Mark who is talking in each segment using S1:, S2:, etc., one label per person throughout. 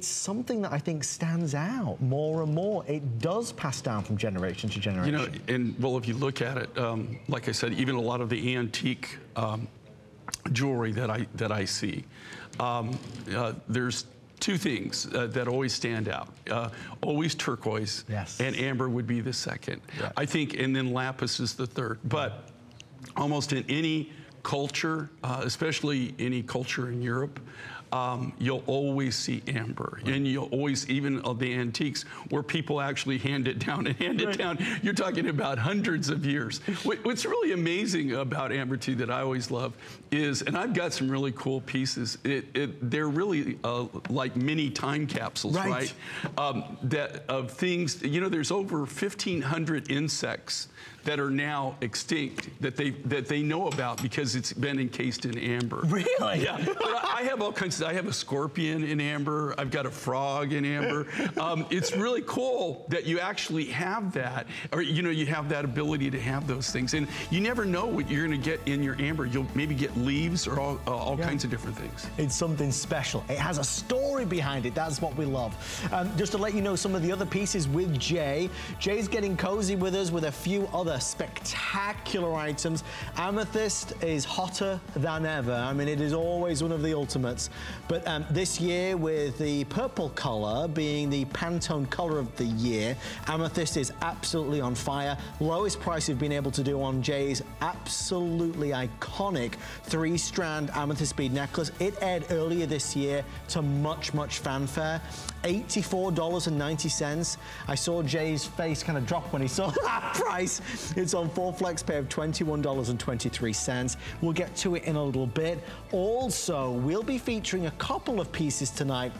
S1: It's something that I think stands out more and more. It does pass down from generation to generation.
S2: You know, and well, if you look at it, um, like I said, even a lot of the antique um, jewelry that I that I see, um, uh, there's two things uh, that always stand out. Uh, always turquoise,
S1: yes.
S2: and amber would be the second. I think, and then lapis is the third. But almost in any culture, uh, especially any culture in Europe, um, you'll always see amber. Right. And you'll always, even of the antiques, where people actually hand it down and hand right. it down. You're talking about hundreds of years. What's really amazing about amber too that I always love is, and I've got some really cool pieces, it, it, they're really uh, like mini time capsules, right? right? Um, that of things, you know, there's over 1,500 insects that are now extinct that they that they know about because it's been encased in amber.
S1: Really?
S2: Yeah. I have all kinds. Of, I have a scorpion in amber. I've got a frog in amber. Um, it's really cool that you actually have that, or you know, you have that ability to have those things, and you never know what you're going to get in your amber. You'll maybe get leaves or all, uh, all yeah. kinds of different things.
S1: It's something special. It has a story behind it. That's what we love. Um, just to let you know some of the other pieces with Jay. Jay's getting cozy with us with a few other spectacular items. Amethyst is hotter than ever. I mean, it is always one of the ultimates. But um, this year, with the purple color being the Pantone color of the year, Amethyst is absolutely on fire. Lowest price we've been able to do on Jay's absolutely iconic three-strand amethyst bead necklace. It aired earlier this year to much, much fanfare. $84.90. I saw Jay's face kind of drop when he saw that price. It's on four flex pay of $21.23. We'll get to it in a little bit. Also, we'll be featuring a couple of pieces tonight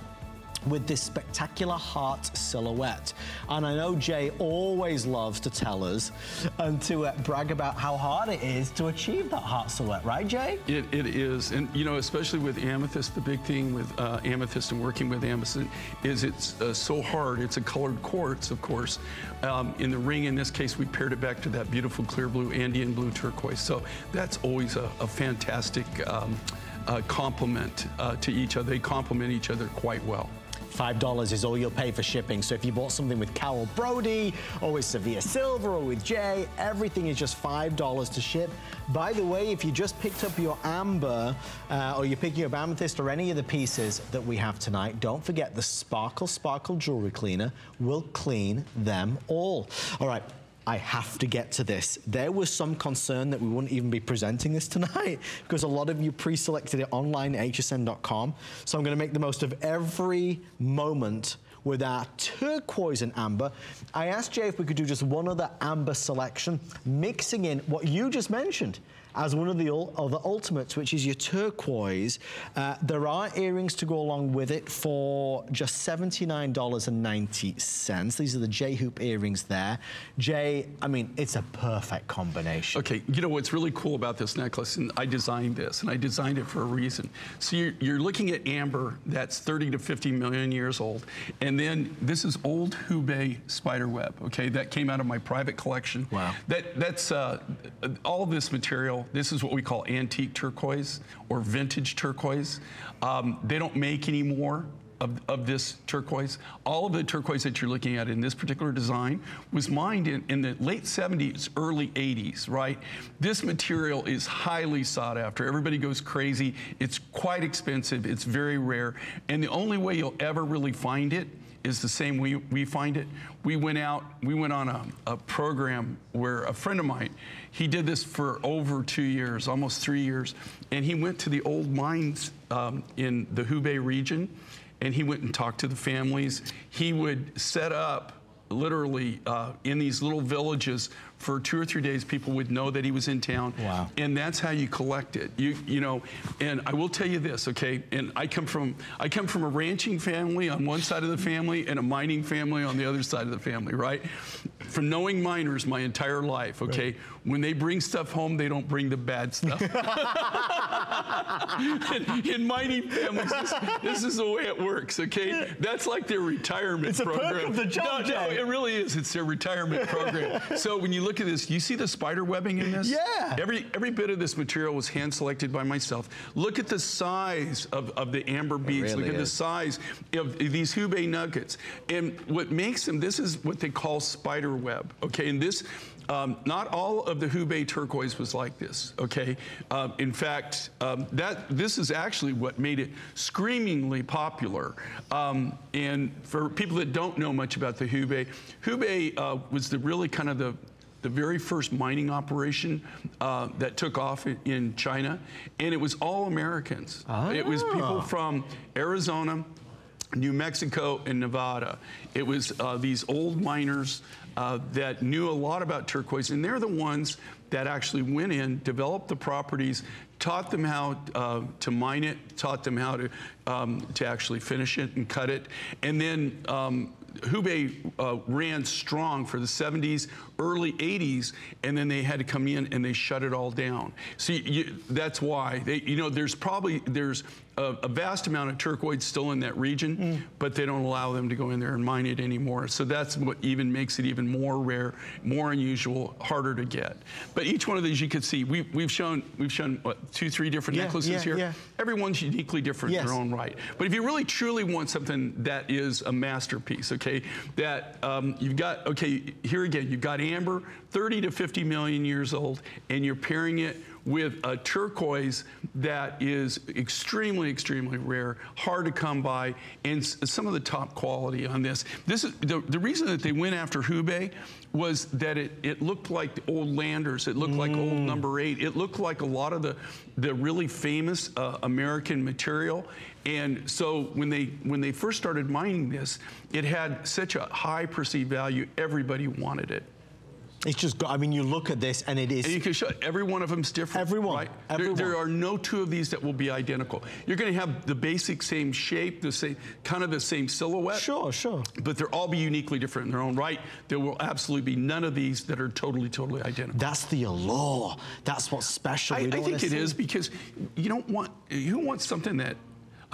S1: with this spectacular heart silhouette. And I know Jay always loves to tell us and to uh, brag about how hard it is to achieve that heart silhouette, right, Jay?
S2: It, it is. And, you know, especially with amethyst, the big thing with uh, amethyst and working with amethyst is it's uh, so hard. It's a colored quartz, of course. Um, in the ring, in this case, we paired it back to that beautiful clear blue, Andean blue turquoise. So that's always a, a fantastic um, uh, complement uh, to each other. They complement each other quite well.
S1: $5 is all you'll pay for shipping. So if you bought something with Carol Brodie or with Severe Silver or with Jay, everything is just $5 to ship. By the way, if you just picked up your amber uh, or you're picking up amethyst or any of the pieces that we have tonight, don't forget the Sparkle Sparkle Jewelry Cleaner will clean them all. All right, I have to get to this. There was some concern that we wouldn't even be presenting this tonight because a lot of you pre-selected it online at hsn.com. So I'm gonna make the most of every moment with our turquoise and amber. I asked Jay if we could do just one other amber selection, mixing in what you just mentioned as one of the other ultimates, which is your turquoise. Uh, there are earrings to go along with it for just $79.90. These are the J-hoop earrings there. J, I mean, it's a perfect combination.
S2: Okay, you know what's really cool about this necklace, and I designed this, and I designed it for a reason. So you're, you're looking at amber that's 30 to 50 million years old, and then this is old Hubei spider web, okay? That came out of my private collection.
S1: Wow.
S2: That, that's, uh, all this material this is what we call antique turquoise or vintage turquoise. Um, they don't make any more of, of, this turquoise. All of the turquoise that you're looking at in this particular design was mined in, in, the late 70s, early 80s, right? This material is highly sought after. Everybody goes crazy. It's quite expensive. It's very rare. And the only way you'll ever really find it is the same we, we find it. We went out, we went on a, a program where a friend of mine, he did this for over two years, almost three years, and he went to the old mines um, in the Hubei region, and he went and talked to the families. He would set up literally uh, in these little villages for two or three days people would know that he was in town
S1: wow
S2: and that's how you collect it you you know and i will tell you this okay and i come from i come from a ranching family on one side of the family and a mining family on the other side of the family right from knowing miners my entire life, okay, right. when they bring stuff home, they don't bring the bad stuff. in, in, mining families, this, this, is the way it works, okay? That's like their retirement
S1: it's
S2: program.
S1: It's a perk of the job,
S2: no, no, it really is. It's their retirement program. so when you look at this, you see the spider webbing in this?
S1: Yeah.
S2: Every, every bit of this material was hand selected by myself. Look at the size of, of the amber beads. Really look at is. the size of these Hubei nuggets. And what makes them, this is what they call spider web, okay? And this, um, not all of the Hubei turquoise was like this, okay? Uh, in fact, um, that this is actually what made it screamingly popular. Um, and for people that don't know much about the Hubei, Hubei uh, was the really kind of the the very first mining operation uh, that took off in China, and it was all Americans. Ah. It was people ah. from Arizona, New Mexico, and Nevada. It was uh, these old miners uh, that knew a lot about turquoise, and they're the ones that actually went in, developed the properties, taught them how uh, to mine it, taught them how to um, to actually finish it and cut it, and then um, Hubei uh, ran strong for the 70s, early 80s, and then they had to come in and they shut it all down. See, you, that's why they, you know, there's probably there's a, a, vast amount of turquoise still in that region, mm. but they don't allow them to go in there and mine it anymore. So that's what even makes it even more rare, more unusual, harder to get. But each one of these you can see, we, we've shown we've shown what two, three different yeah, necklaces
S1: yeah,
S2: here.
S1: Yeah.
S2: Everyone's uniquely different yes. in their own right. But if you really truly want something that is a masterpiece, okay, that um, you've got okay, here again, you've got amber, 30 to 50 million years old, and you're pairing it with a turquoise that is extremely, extremely rare, hard to come by, and some of the top quality on this. This is the, the reason that they went after Hubei was that it, it looked like the old Landers, it looked mm. like old mm. number eight, it looked like a lot of the, the really famous uh, American material. And so when they when they first started mining this, it had such a high perceived value, everybody wanted it.
S1: It's just, got, I mean, you look at this and it is.
S2: And you can show every one of them's different.
S1: Everyone.
S2: Right?
S1: Everyone.
S2: There, there, are no two of these that will be identical. You're going to have the basic same shape, the same kind of the same silhouette.
S1: Sure, sure.
S2: But they'll all be uniquely different in their own right. There will absolutely be none of these that are totally, totally identical.
S1: That's the allure. That's what's special.
S2: I, I think it see. is because you don't want, you want something that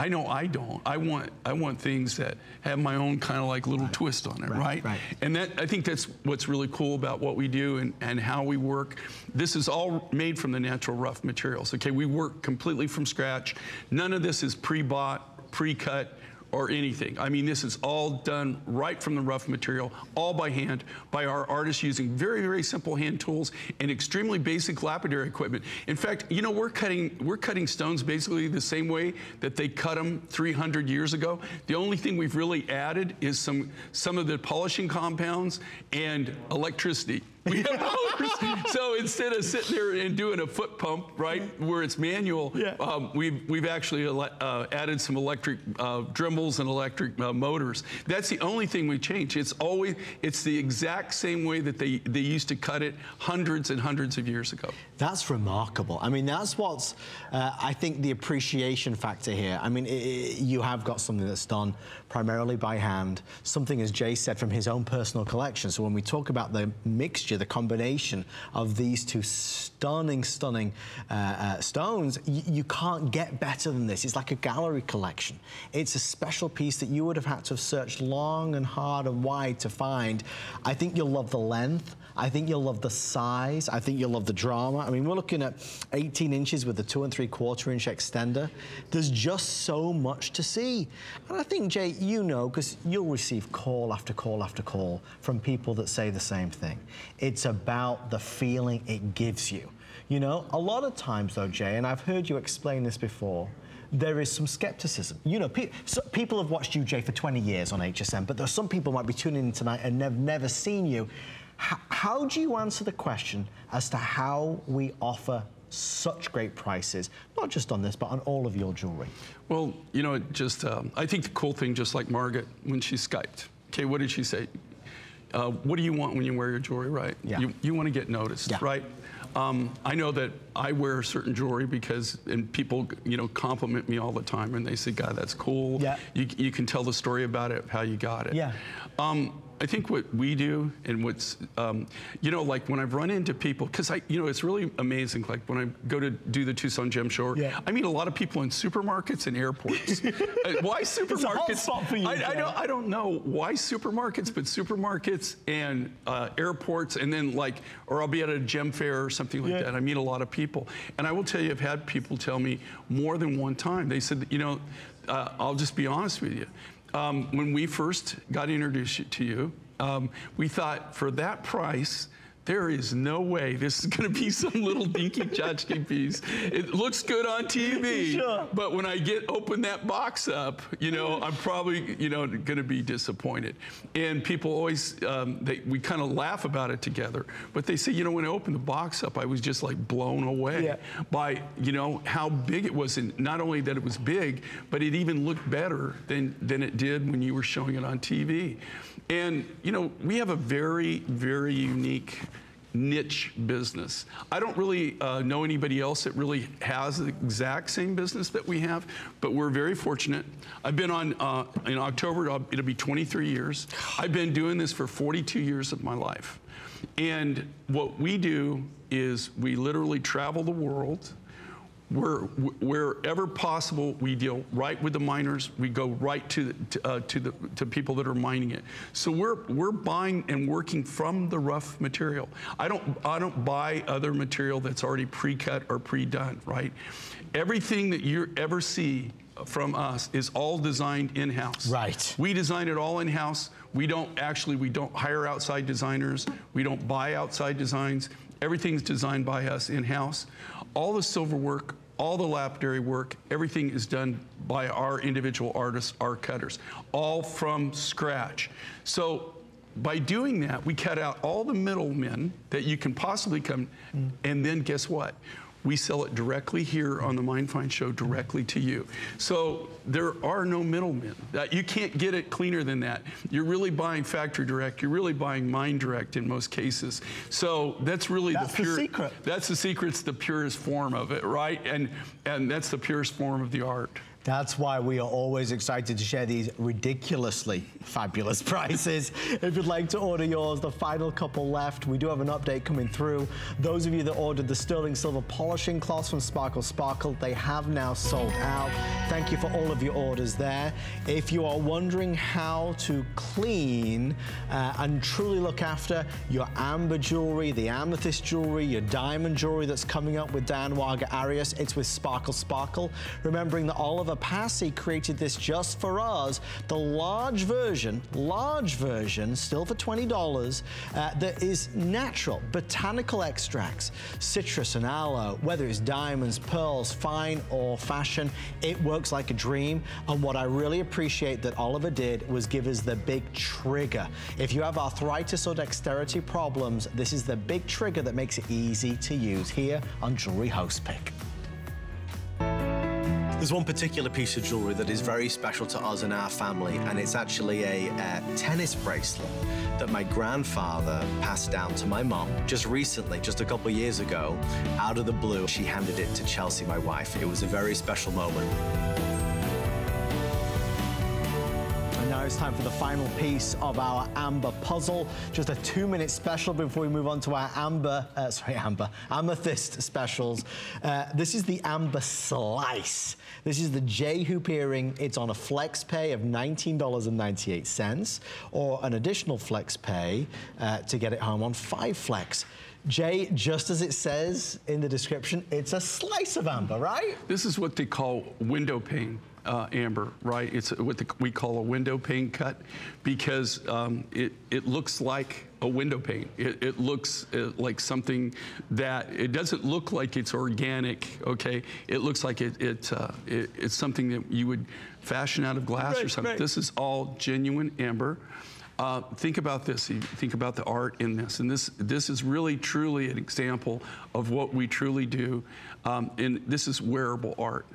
S2: I know I don't. I want I want things that have my own kind of like little right. twist on it, right,
S1: right? Right.
S2: And that I think that's what's really cool about what we do and, and how we work. This is all made from the natural rough materials. Okay, we work completely from scratch. None of this is pre-bought, pre-cut or anything. I mean, this is all done right from the rough material, all by hand, by our artists using very, very simple hand tools and extremely basic lapidary equipment. In fact, you know, we're cutting we're cutting stones basically the same way that they cut them 300 years ago. The only thing we've really added is some some of the polishing compounds and electricity. We have motors. so instead of sitting there and doing a foot pump, right, where it's manual,
S1: yeah.
S2: um, we've, we've actually uh, added some electric uh, Dremels and electric uh, motors. That's the only thing we changed. It's always, it's the exact same way that they, they used to cut it hundreds and hundreds of years ago.
S1: That's remarkable. I mean, that's what's, uh, I think, the appreciation factor here. I mean, it, it, you have got something that's done primarily by hand, something, as Jay said, from his own personal collection. So when we talk about the mixture, the combination of these two stunning, stunning uh, uh, stones, you can't get better than this. It's like a gallery collection. It's a special piece that you would have had to have searched long and hard and wide to find. I think you'll love the length. I think you'll love the size. I think you'll love the drama. I mean, we're looking at 18 inches with the two and three quarter inch extender. There's just so much to see. And I think, Jay, you know, because you'll receive call after call after call from people that say the same thing. It's about the feeling it gives you. You know, a lot of times though, Jay, and I've heard you explain this before, there is some skepticism. You know, pe so people have watched you, Jay, for 20 years on HSN, but there are some people might be tuning in tonight and have never seen you. How do you answer the question as to how we offer such great prices, not just on this, but on all of your jewelry?
S2: Well, you know, just, um, I think the cool thing, just like Margaret, when she Skyped, okay, what did she say? Uh, what do you want when you wear your jewelry, right?
S1: Yeah.
S2: You, you want to get noticed,
S1: yeah.
S2: right? Um, I know that I wear certain jewelry because, and people, you know, compliment me all the time and they say, God, that's cool.
S1: Yeah.
S2: You, you can tell the story about it, how you got it.
S1: Yeah. Um,
S2: I think what we do and what's, um, you know, like when I've run into people, because I, you know, it's really amazing. Like when I go to do the Tucson Gem Show,
S1: Yeah.
S2: I meet a lot of people in supermarkets and airports. Uh, why supermarkets?
S1: you,
S2: I, I don't, I don't know why supermarkets, but supermarkets and uh, airports, and then like, or I'll be at a gem fair or something like
S1: Yeah.
S2: that. I meet a lot of people, and I will tell you, I've had people tell me more than one time. They said, you know, uh, I'll just be honest with you. Um, when we first got introduced to you, um, we thought for that price. There is no way this is going to be some little dinky tchotchke piece. It looks good on TV,
S1: Sure.
S2: but when I get open that box up, you know, I'm probably, you know, going to be disappointed. And people always, um, they, we kind of laugh about it together. But they say, you know, when I opened the box up, I was just like blown away
S1: Yeah.
S2: by, you know, how big it was. And not only that it was big, but it even looked better than, than it did when you were showing it on TV. And, you know, we have a very, very unique niche business. I don't really uh, know anybody else that really has the exact same business that we have, but we're very fortunate. I've been on, uh, in October, it'll be 23 years. I've been doing this for 42 years of my life. And what we do is we literally travel the world. We're, wherever possible, we deal right with the miners. We go right to to, uh, to the to people that are mining it. So we're we're buying and working from the rough material. I don't I don't buy other material that's already pre-cut or pre-done. Right. Everything that you ever see from us is all designed in-house.
S1: Right.
S2: We design it all in-house. We don't actually we don't hire outside designers. We don't buy outside designs. Everything's designed by us in-house. All the silver work, all the lapidary work, everything is done by our individual artists, our cutters, all from scratch. So by doing that, we cut out all the middlemen that you can possibly come, mm. and then guess what? We sell it directly here on the Mine Find Show directly to you. So there are no middlemen. Uh, you can't get it cleaner than that. You're really buying factory direct. You're really buying mind direct in most cases. So that's really
S1: That's the
S2: the
S1: secret.
S2: That's the secret. It's the purest form of it, right? And and that's the purest form of the art.
S1: That's why we are always excited to share these ridiculously fabulous prices. If you'd like to order yours, the final couple left. We do have an update coming through. Those of you that ordered the sterling silver polishing cloths from Sparkle Sparkle, they have now sold out. Thank you for all of your orders there. If you are wondering how to clean uh, and truly look after your amber jewelry, the amethyst jewelry, your diamond jewelry that's coming up with Diane Warga-Arias, it's with Sparkle Sparkle. Remembering that Oliver Passy created this just for us, the large version, large version, still for $20, uh, that is natural, botanical extracts, citrus and aloe, whether it's diamonds, pearls, fine or fashion, it works like a dream. And what I really appreciate that Oliver did was give us the big trigger. If you have arthritis or dexterity problems, this is the big trigger that makes it easy to use here on Jewelry Host Pick.
S3: There's one particular piece of jewelry that is very special to us and our family, and it's actually a uh, tennis bracelet that my grandfather passed down to my mom just recently, just a couple years ago. Out of the blue, she handed it to Chelsea, my wife. It was a very special moment.
S1: It's time for the final piece of our amber puzzle. Just a two-minute special before we move on to our amber, uh, sorry, amber, amethyst specials. Uh, this is the amber slice. This is the J hoop earring. It's on a flex pay of $19.98 or an additional flex pay uh, to get it home on five flex. Jay, just as it says in the description, it's a slice of amber, right?
S2: This is what they call window pane. Uh, amber, right? It's what the, we call a window pane cut because um, it, it looks like a window pane. It, it looks uh, like something that it doesn't look like it's organic. Okay, it looks like it, it, uh, it it's something that you would fashion out of glass or something.
S1: right.
S2: This is all genuine amber. Uh, think about this. Think about the art in this, and this this is really truly an example of what we truly do. Um, and this is wearable art.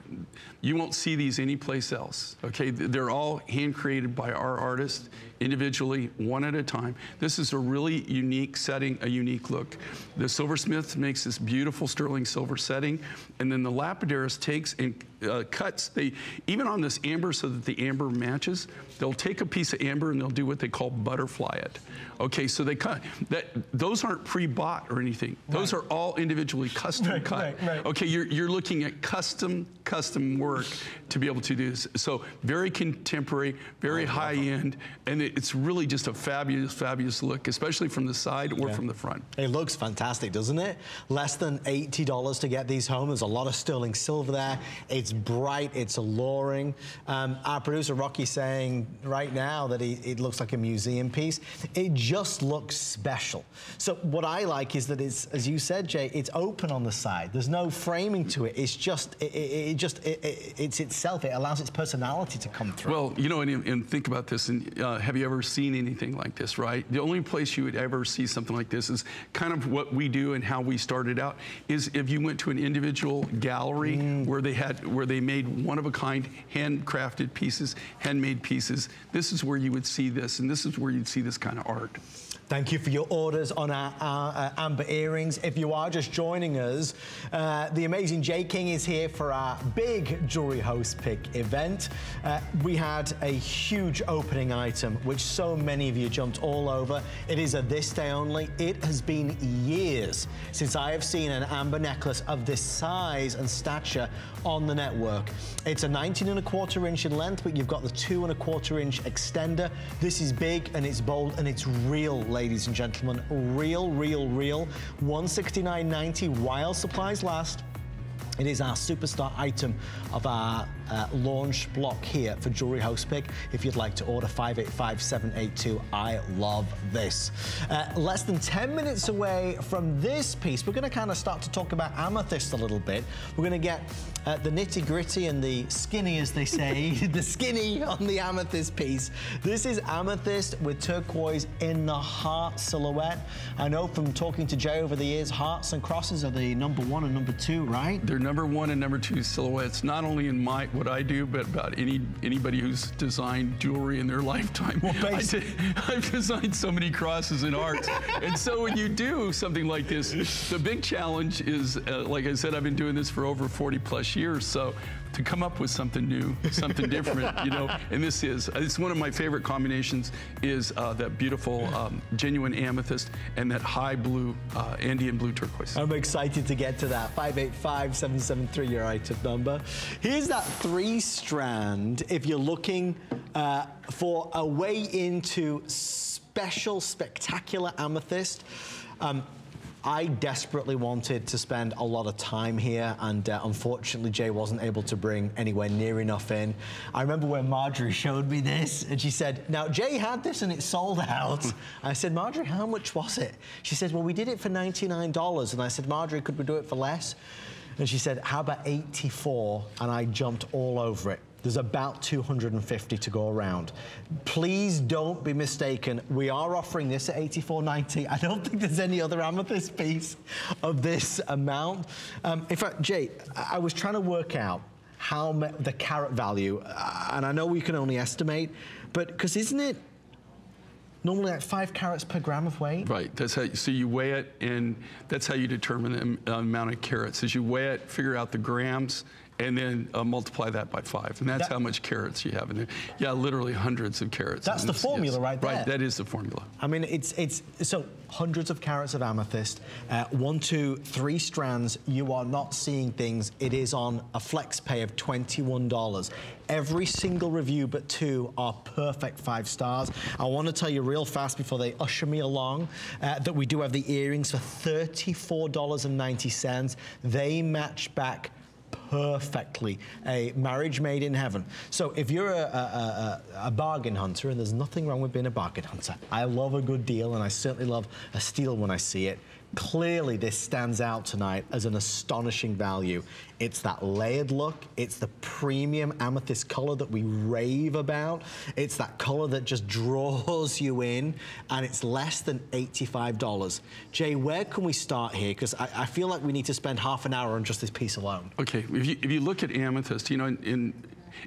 S2: You won't see these anyplace else. Okay, they're all hand created by our artists individually, one at a time. This is a really unique setting, a unique look. The silversmith makes this beautiful sterling silver setting, and then the lapidarist takes and uh, cuts. They even on this amber, so that the amber matches. They'll take a piece of amber and they'll do what they call butterfly it. Okay, so they cut that. Those aren't pre-bought or anything. Those
S1: Right.
S2: are all individually custom
S1: Right,
S2: cut.
S1: right, right.
S2: Okay, you're, you're looking at custom custom work to be able to do this. So very contemporary, very high end, and it- it's really just a fabulous, fabulous look, especially from the side or from the front.
S1: It looks fantastic, doesn't it? Less than $80 to get these home. There's a lot of sterling silver there. It's bright, it's alluring. Um, our producer Rocky saying right now that he, it looks like a museum piece. It just looks special. So what I like is that it's, as you said, Jay, it's open on the side. There's no framing to it. It's just, it, it, it just, it, it- it's itself. It allows its personality to come through.
S2: Well, you know, and, and think about this. And uh, have you ever seen anything like this? Right. The only place you would ever see something like this is kind of what we do and how we started out. Is if you went to an individual gallery mm. where they had where they made one of a kind handcrafted pieces, handmade pieces. This is where you would see this, and this is where you'd see this kind of art.
S1: Thank you for your orders on our, our uh, amber earrings. If you are just joining us, uh, the amazing Jay King is here for our big jewelry host pick event. Uh, we had a huge opening item, which so many of you jumped all over. It is a this day only. It has been years since I have seen an amber necklace of this size and stature on the network. It's a 19 and a quarter inch in length, but you've got the two and a quarter inch extender. This is big and it's bold and it's real, ladies and gentlemen. Real, real, real. 169.90 while supplies last. It is our superstar item of our uh, launch block here for Jewelry Host Pick. If you'd like to order 585782, I love this. Uh, less than 10 minutes away from this piece, we're going to kind of start to talk about amethyst a little bit. We're going to get uh, the nitty gritty and the skinny, as they say, the skinny on the amethyst piece. This is amethyst with turquoise in the heart silhouette. I know from talking to Jay over the years, hearts and crosses are the number one and number two, right?
S2: They're number one and number two silhouettes, not only in my what I do, but about any anybody who's designed jewelry in their lifetime. I
S1: based-
S2: have designed so many crosses and arcs, and so when you do something like this, the big challenge is, uh, like I said, I've been doing this for over 40 plus years, so to come up with something new, something different, you know, and this is it's one of my favorite combinations is uh, that beautiful um, genuine amethyst and that high blue uh, Andean blue turquoise.
S1: I'm excited to get to that. 585-773, your item number. Here's that three strand. If you're looking uh, for a way into special, spectacular amethyst, um, I desperately wanted to spend a lot of time here, and uh, unfortunately, Jay wasn't able to bring anywhere near enough in. I remember when Marjorie showed me this, and she said, Now, Jay had this and it sold out. I said, Marjorie, how much was it? She said, Well, we did it for $99. And I said, Marjorie, could we do it for less? And she said, How about 84? And I jumped all over it. There's about 250 to go around. Please don't be mistaken. We are offering this at 84.90. I don't think there's any other amethyst piece of this amount. Um, in fact, Jay, I was trying to work out how the carat value, uh, and I know we can only estimate, but because isn't it normally like five carats per gram of weight?
S2: Right. That's how. So you weigh it, and that's how you determine the amount of carats. As you weigh it, figure out the grams, and then uh, multiply that by five, and that's
S1: That-
S2: how much carats you have in there. Yeah, literally hundreds of carats.
S1: That's the formula right there.
S2: Right. That is the formula.
S1: I mean, it's it's so hundreds of carats of amethyst, uh, one, two, three strands. You are not seeing things. It is on a flex pay of twenty-one dollars. Every single review but two are perfect five stars. I want to tell you real fast before they usher me along uh, that we do have the earrings for thirty-four dollars and ninety cents. They match back perfectly a marriage made in heaven. So if you're a, a, a, a bargain hunter, and there's nothing wrong with being a bargain hunter, I love a good deal, and I certainly love a steal when I see it. Clearly, this stands out tonight as an astonishing value. It's that layered look. It's the premium amethyst color that we rave about. It's that color that just draws you in, and it's less than $85. Jay, where can we start here? Because I, I feel like we need to spend half an hour on just this piece alone.
S2: Okay. If you if you look at amethyst, you know, in, in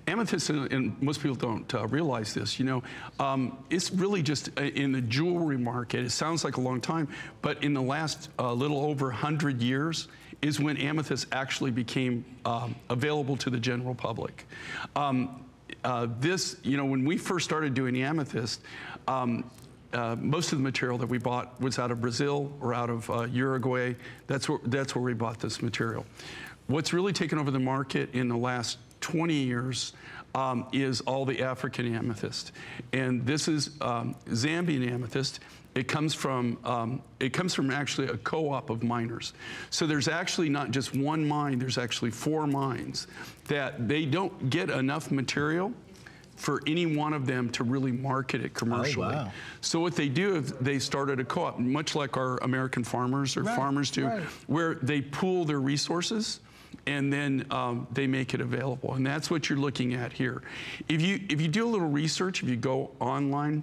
S2: amethyst, and, most people don't uh, realize this, you know, um, it's really just uh, in the jewelry market. It sounds like a long time, but in the last uh, little over 100 years is when amethyst actually became um, available to the general public. Um, uh, this, you know, when we first started doing amethyst, um, uh, most of the material that we bought was out of Brazil or out of uh, Uruguay. That's where, that's where we bought this material. What's really taken over the market in the last 20 years um, is all the African amethyst. And this is um, Zambian amethyst. It comes from um, it comes from actually a co-op of miners. So there's actually not just one mine. There's actually four mines that they don't get enough material for any one of them to really market it commercially.
S1: Oh, wow.
S2: So what they do is they started a co-op, much like our American farmers or
S1: Right,
S2: farmers do,
S1: right.
S2: where they pool their resources and then um, they make it available. And that's what you're looking at here. If you, if you do a little research, if you go online,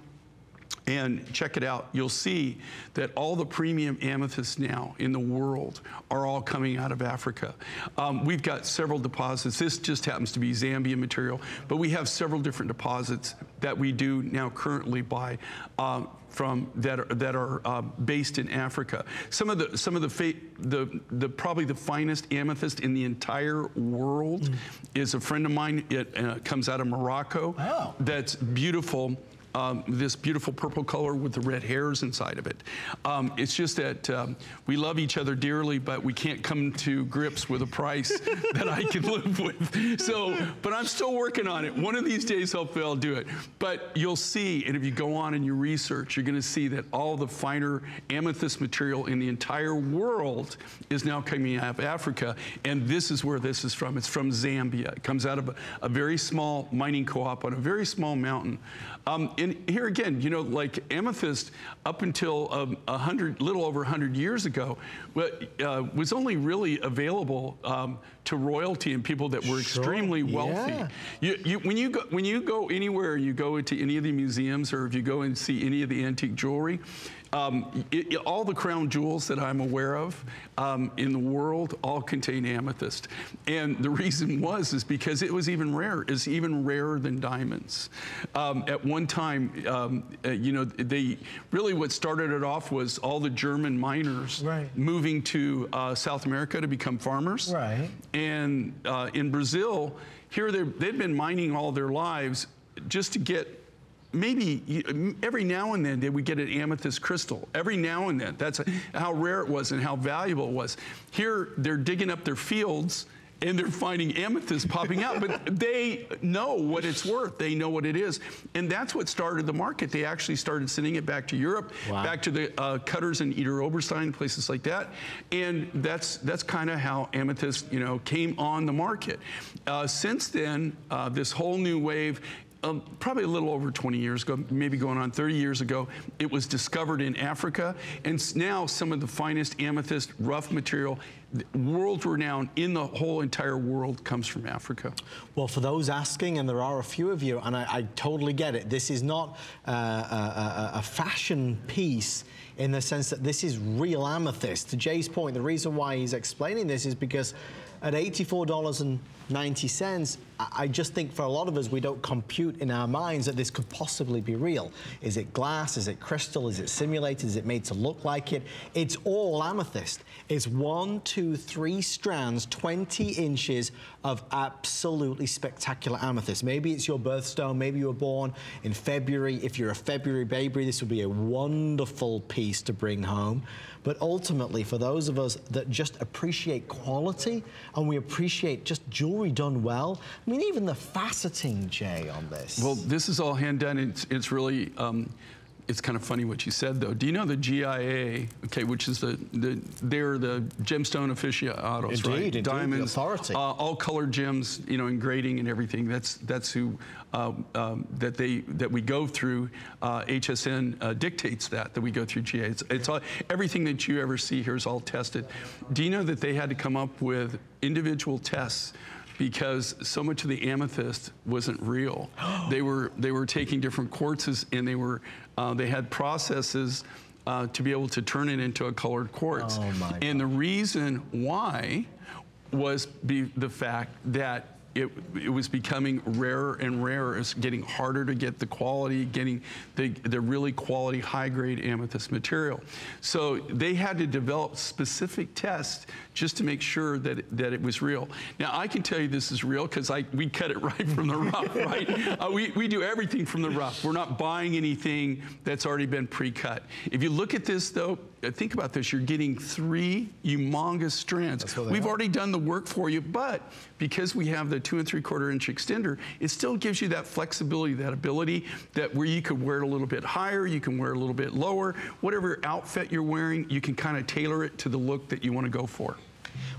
S2: and check it out. You'll see that all the premium amethysts now in the world are all coming out of Africa. Um, we've got several deposits. This just happens to be Zambian material, but we have several different deposits that we do now currently buy. Um, from that are, that are uh, based in Africa. Some of the some of the, fa- the the probably the finest amethyst in the entire world is a friend of mine. It uh, comes out of Morocco.
S1: Oh.
S2: That's beautiful um, this beautiful purple color with the red hairs inside of it. Um, it's just that um, we love each other dearly, but we can't come to grips with a price that I can live with. So, but I'm still working on it. One of these days, hopefully, I'll do it. But you'll see, and if you go on and you research, you're going to see that all the finer amethyst material in the entire world is now coming out of Africa, and this is where this is from. It's from Zambia. It comes out of a, a very small mining co-op on a very small mountain. Um, and here again, you know, like amethyst, up until um, a hundred, little over hundred years ago, uh, was only really available um, to royalty and people that were
S1: Sure,
S2: extremely wealthy.
S1: yeah.
S2: You, you, when you go when you go anywhere, you go into any of the museums, or if you go and see any of the antique jewelry. Um, it- it- all the crown jewels that I'm aware of um, in the world all contain amethyst, and the reason was is because it was even rare. It's even rarer than diamonds. Um, at one time, um, uh, you know, they really what started it off was all the German miners
S1: Right.
S2: moving to uh, South America to become farmers.
S1: Right.
S2: And uh, in Brazil, here they'd been mining all their lives just to get maybe you- every now and then they would get an amethyst crystal. Every now and then. That's how rare it was and how valuable it was. Here they're digging up their fields. And they're finding amethyst popping out, but they know what it's worth. They know what it is. And that's what started the market. They actually started sending it back to Europe,
S1: Wow.
S2: back to the uh, cutters in Idar-Oberstein, places like that. And that's that's kind of how amethyst, you know, came on the market. Uh, since then, uh, this whole new wave. Um, probably a little over 20 years ago, maybe going on 30 years ago, it was discovered in Africa, and now some of the finest amethyst rough material, world renowned in the whole entire world, comes from Africa.
S1: Well, for those asking, and there are a few of you, and I, I totally get it, this is not uh, a, a, fashion piece in the sense that this is real amethyst. To Jay's point, the reason why he's explaining this is because at $84.90, cents, I just think for a lot of us, we don't compute in our minds that this could possibly be real. Is it glass? Is it crystal? Is it simulated? Is it made to look like it? It's all amethyst. It's one, two, three strands, 20 inches of absolutely spectacular amethyst. Maybe it's your birthstone. Maybe you were born in February. If you're a February baby, this would be a wonderful piece to bring home. But ultimately, for those of us that just appreciate quality and we appreciate just jewelry done well, I mean, even the faceting, Jay, on this.
S2: Well, this is all hand done. It's, it's really, um, it's kind of funny what you said though. Do you know the GIA? Okay, which is the, the they're the gemstone aficionados,
S1: Indeed,
S2: right?
S1: indeed, the
S2: Diamonds,
S1: authority.
S2: uh, all colored gems, you know, in grading and everything. That's that's who uh, um, that they that we go through. Uh, HSN uh, dictates that that we go through GIA. It's, it's all everything that you ever see here is all tested. Do you know that they had to come up with individual tests? Because so much of the amethyst wasn't real. they were they were taking different quartzes and they were uh, they had processes uh, to be able to turn it into a colored quartz.
S1: Oh,
S2: and the reason why was be the fact that it, it was becoming rarer and rarer. It's getting harder to get the quality, getting the, the really quality high grade amethyst material. So they had to develop specific tests just to make sure that it, that it was real. Now I can tell you this is real because I we cut it right from the rough, right? Uh, we, we do everything from the rough. We're not buying anything that's already been pre-cut. If you look at this though, uh, think about this, you're getting three humongous strands. We've are. already done the work for you, but because we have the two and three quarter inch extender, it still gives you that flexibility, that ability that where you could wear it a little bit higher, you can wear it a little bit lower, whatever outfit you're wearing, you can kind of tailor it to the look that you want to go for.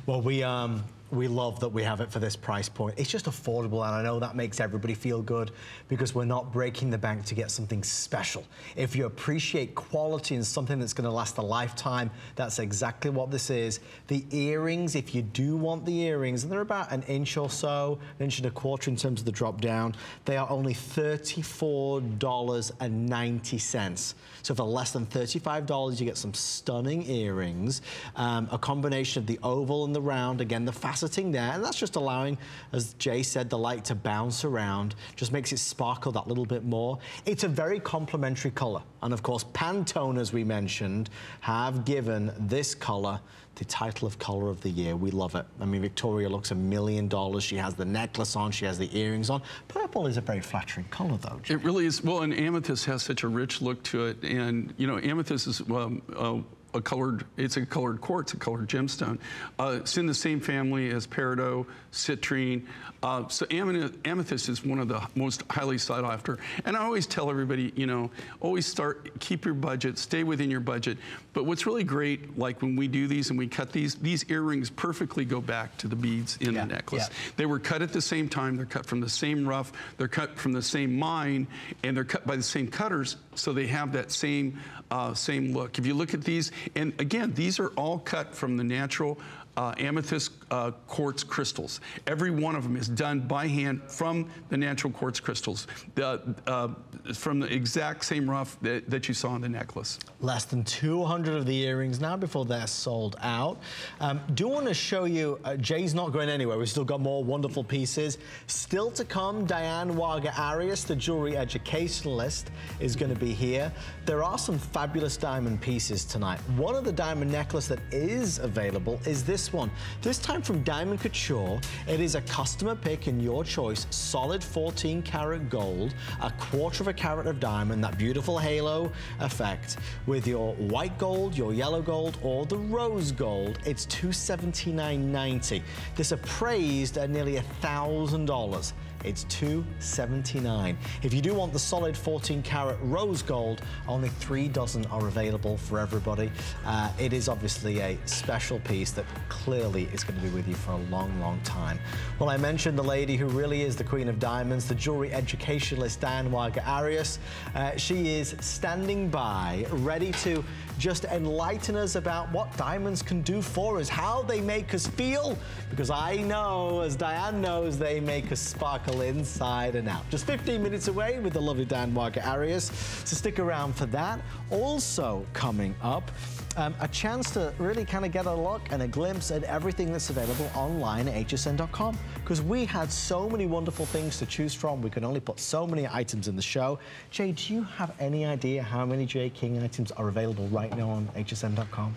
S1: Well, we um, we love that we have it for this price point. It's just affordable, and I know that makes everybody feel good because we're not breaking the bank to get something special. If you appreciate quality and something that's going to last a lifetime, that's exactly what this is. The earrings, if you do want the earrings, and they're about an inch or so, an inch and a quarter in terms of the drop down, they are only $34.90. So for less than $35, you get some stunning earrings, um, a combination of the oval and the round, again, the faceting there, and that's just allowing, as Jay said, the light to bounce around, just makes it sparkle that little bit more. It's a very complementary color. And of course, Pantone, as we mentioned, have given this color the title of color of the year. We love it. I mean, Victoria looks a million dollars. She has the necklace on. She has the earrings on. Purple is a very flattering color, though.
S2: It really is. Well, and amethyst has such a rich look to it. And, you know, amethyst is um, uh, a colored, it's a colored quartz, a colored gemstone. Uh, it's in the same family as peridot, citrine. Uh, so amethyst is one of the most highly sought after. And I always tell everybody, you know, always start, keep your budget, stay within your budget. But what's really great, like when we do these and we cut these, these earrings perfectly go back to the beads in yeah, the necklace. Yeah. They were cut at the same time, they're cut from the same rough, they're cut from the same mine, and they're cut by the same cutters, so they have that same, uh, same look. If you look at these, and again, these are all cut from the natural uh, amethyst uh, quartz crystals. Every one of them is done by hand from the natural quartz crystals, the, uh, from the exact same rough that, that, you saw in the necklace.
S1: Less than 200 of the earrings now before they're sold out. Um, do want to show you, uh, Jay's not going anywhere. We've still got more wonderful pieces. Still to come, Diane Warga-Arias, the jewelry educationalist, is going to be here. There are some fabulous diamond pieces tonight. One of the diamond necklace that is available is this one. This time from Diamond Couture, it is a customer pick in your choice, solid 14 karat gold, a quarter of a carat of diamond, that beautiful halo effect with your white gold, your yellow gold, or the rose gold. It's $279.90. This appraised at nearly $1,000. It's 279. If you do want the solid 14 karat rose gold, only three dozen are available for everybody. Uh, it is obviously a special piece that clearly is going to be with you for a long, long time. Well, I mentioned the lady who really is the queen of diamonds, the jewelry educationalist Diane Warga-Arias. Uh, she is standing by, ready to just enlighten us about what diamonds can do for us, how they make us feel, because I know, as Diane knows, they make us sparkle inside and out. Just 15 minutes away with the lovely Diane Warga-Arias, so stick around for that. Also coming up, um, a chance to really kind of get a look and a glimpse at everything that's available online at hsn.com because we had so many wonderful things to choose from. We could only put so many items in the show. Jay, do you have any idea how many Jay King items are available right now on hsn.com?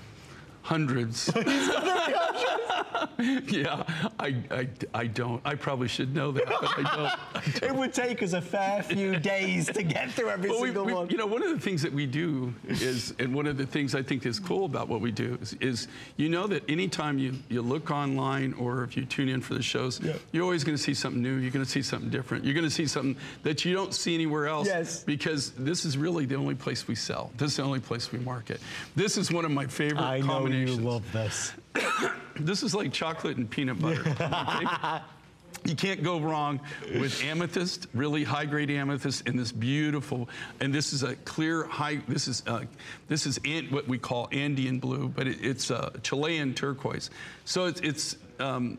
S2: Hundreds. yeah, I, I, I don't. I probably should know that, but I don't. I don't.
S1: It would take us a fair few days to get through every single
S2: we,
S1: one.
S2: You know, one of the things that we do is, and one of the things I think is cool about what we do is, is you know that anytime you, you look online or if you tune in for the shows, yeah. you're always going to see something new. You're going to see something different. You're going to see something that you don't see anywhere else.
S1: Yes.
S2: Because this is really the only place we sell. This is the only place we market. This is one of my favorite
S1: I
S2: combinations.
S1: You love this.
S2: this is like chocolate and peanut butter. Okay? You can't go wrong with amethyst, really high grade amethyst, and this beautiful, and this is a clear high, this is uh, this is what we call Andean blue, but it, it's a Chilean turquoise. So it's, it's um,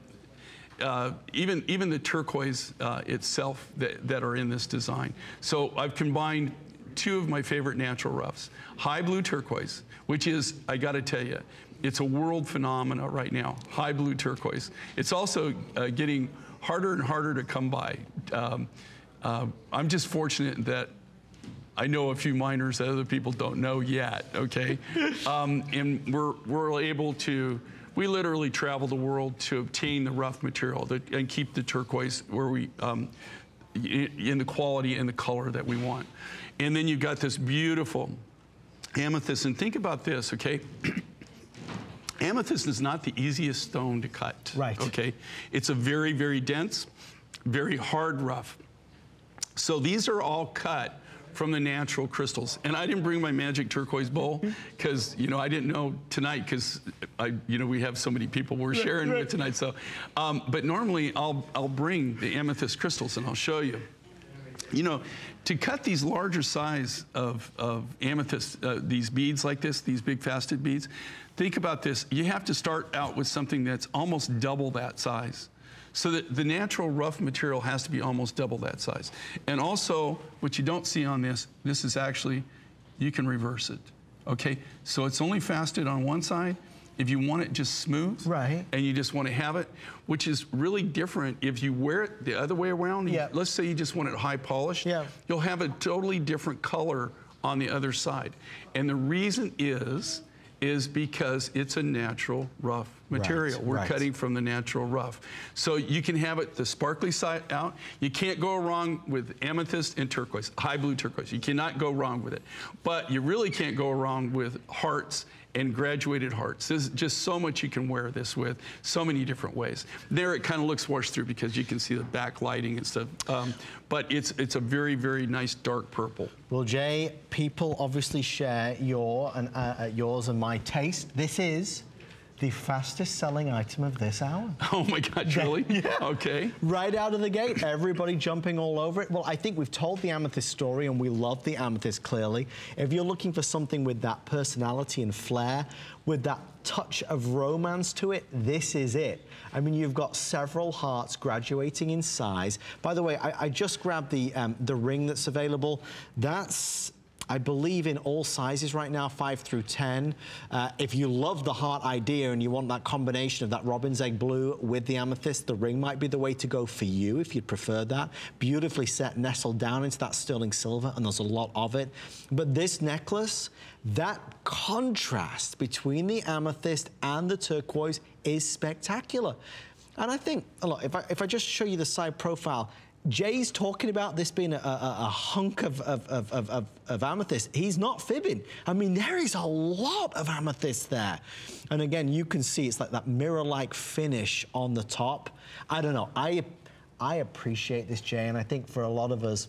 S2: uh, even, even the turquoise uh, itself that, that are in this design. So I've combined two of my favorite natural roughs. High blue turquoise, which is, I gotta tell you, it's a world phenomena right now, high blue turquoise. It's also uh, getting harder and harder to come by. Um, uh, I'm just fortunate that I know a few miners that other people don't know yet, okay? Um, and we're, we're able to, we literally travel the world to obtain the rough material that, and keep the turquoise where we, um, in the quality and the color that we want. And then you've got this beautiful amethyst. And think about this, okay? amethyst is not the easiest stone to cut.
S1: Right.
S2: Okay? It's a very, very dense, very hard rough. So these are all cut from the natural crystals. And I didn't bring my magic turquoise bowl because, you know, I didn't know tonight because, I, you know, we have so many people we're sharing with tonight. So, um, but normally I'll, I'll bring the amethyst crystals and I'll show you. You know, to cut these larger size of, of amethyst, uh, these beads like this, these big faceted beads, think about this. You have to start out with something that's almost double that size. So that the natural rough material has to be almost double that size. And also, what you don't see on this, this is actually, you can reverse it. Okay, so it's only faceted on one side. If you want it just smooth,
S1: right,
S2: and you just want to have it, which is really different if you wear it the other way around.
S1: Yeah.
S2: Let's say you just want it high polished. Yeah. You'll have a totally different color on the other side, and the reason is is because it's a natural rough material.
S1: Right,
S2: We're
S1: right.
S2: cutting from the natural rough. So you can have it the sparkly side out. You can't go wrong with amethyst and turquoise, high blue turquoise. You cannot go wrong with it. But you really can't go wrong with hearts and graduated hearts. There's just so much you can wear this with, so many different ways. There it kind of looks washed through because you can see the backlighting and stuff. Um, but it's it's a very, very nice dark purple.
S1: Well, Jay, people obviously share your and uh, uh, yours and my taste. This is the fastest selling item of this hour.
S2: Oh my God, really?
S1: yeah.
S2: Okay.
S1: Right out of the gate, everybody jumping all over it. Well, I think we've told the amethyst story and we love the amethyst clearly. If you're looking for something with that personality and flair, with that touch of romance to it, this is it. I mean, you've got several hearts graduating in size. By the way, I, I just grabbed the, um, the ring that's available. That's I believe in all sizes right now, 5 through 10. Uh, if you love the heart idea and you want that combination of that robin's egg blue with the amethyst, the ring might be the way to go for you if you'd prefer that. Beautifully set, nestled down into that sterling silver, and there's a lot of it. But this necklace, that contrast between the amethyst and the turquoise is spectacular. And I think, look, if I, if I just show you the side profile, Jay's talking about this being a, a, a hunk of, of, of, of, of amethyst. He's not fibbing. I mean, there is a lot of amethyst there. And again, you can see it's like that mirror-like finish on the top. I don't know. I, I appreciate this, Jay, and I think for a lot of us,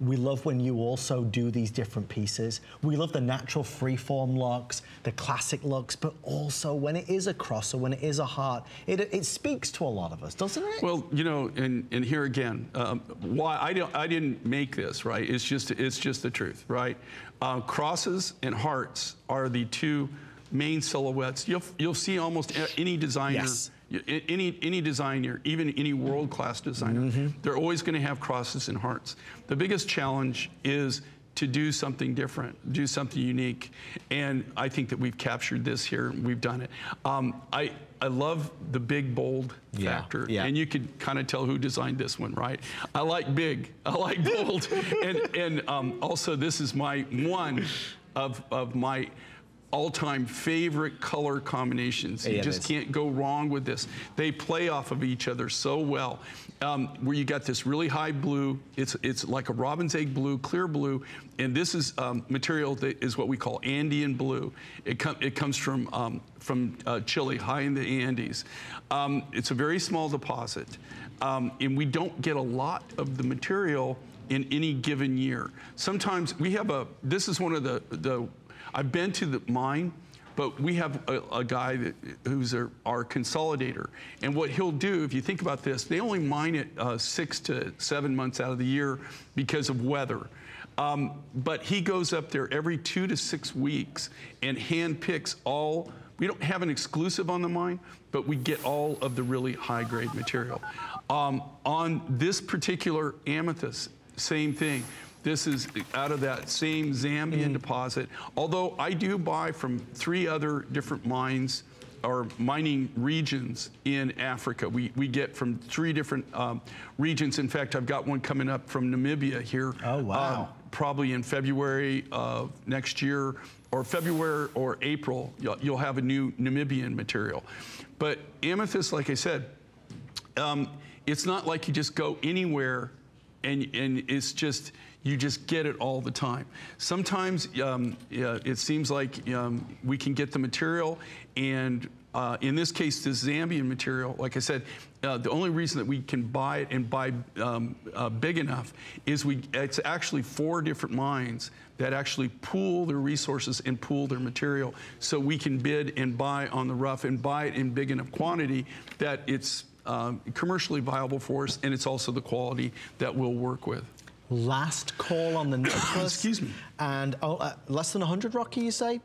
S1: we love when you also do these different pieces. We love the natural freeform looks, the classic looks, but also when it is a cross or when it is a heart, it, it speaks to a lot of us, doesn't it?
S2: Well, you know, and, and here again, um, why I don't I didn't make this, right? It's just it's just the truth, right? Uh, crosses and hearts are the two main silhouettes. You'll you'll see almost any designer.
S1: Yes.
S2: Any any designer, even any world-class designer,
S1: Mm-hmm.
S2: they're always going to have crosses and hearts. The biggest challenge is to do something different, do something unique, and I think that we've captured this here. We've done it. Um, I I love the big bold
S1: Yeah,
S2: factor,
S1: yeah.
S2: and you could kind of tell who designed this one, right? I like big, I like bold, and and um, also this is my one of of my all-time favorite color combinations. You
S1: Yeah,
S2: just can't go wrong with this. They play off of each other so well. Um, where you got this really high blue, it's it's like a robin's egg blue, clear blue, and this is um, material that is what we call Andean blue. It, com- it comes from um, from uh, Chile, high in the Andes. Um, it's a very small deposit, um, and we don't get a lot of the material in any given year. Sometimes we have a. This is one of the the. I've been to the mine but we have a, a guy that, who's our, our consolidator. And what he'll do, if you think about this, they only mine it uh, six to seven months out of the year because of weather. Um, but he goes up there every two to six weeks and hand picks all. We don't have an exclusive on the mine, but we get all of the really high grade material. Um, on this particular amethyst, same thing. This is out of that same Zambian deposit. Although I do buy from three other different mines or mining regions in Africa. We, we get from three different um, regions. In fact, I've got one coming up from Namibia here.
S1: Oh, wow.
S2: uh, probably in February of next year or February or April, you'll, you'll have a new Namibian material. But amethyst, like I said, um, it's not like you just go anywhere and, and it's just, you just get it all the time. Sometimes um, yeah, it seems like um, we can get the material and uh, in this case, this Zambian material, like I said, uh, the only reason that we can buy it and buy um, uh, big enough is we, it's actually four different mines that actually pool their resources and pool their material so we can bid and buy on the rough and buy it in big enough quantity that it's um, commercially viable for us and it's also the quality that we'll work with.
S1: Last call on the necklace.
S2: Excuse me.
S1: And oh, uh, less than 100, Rocky, you say?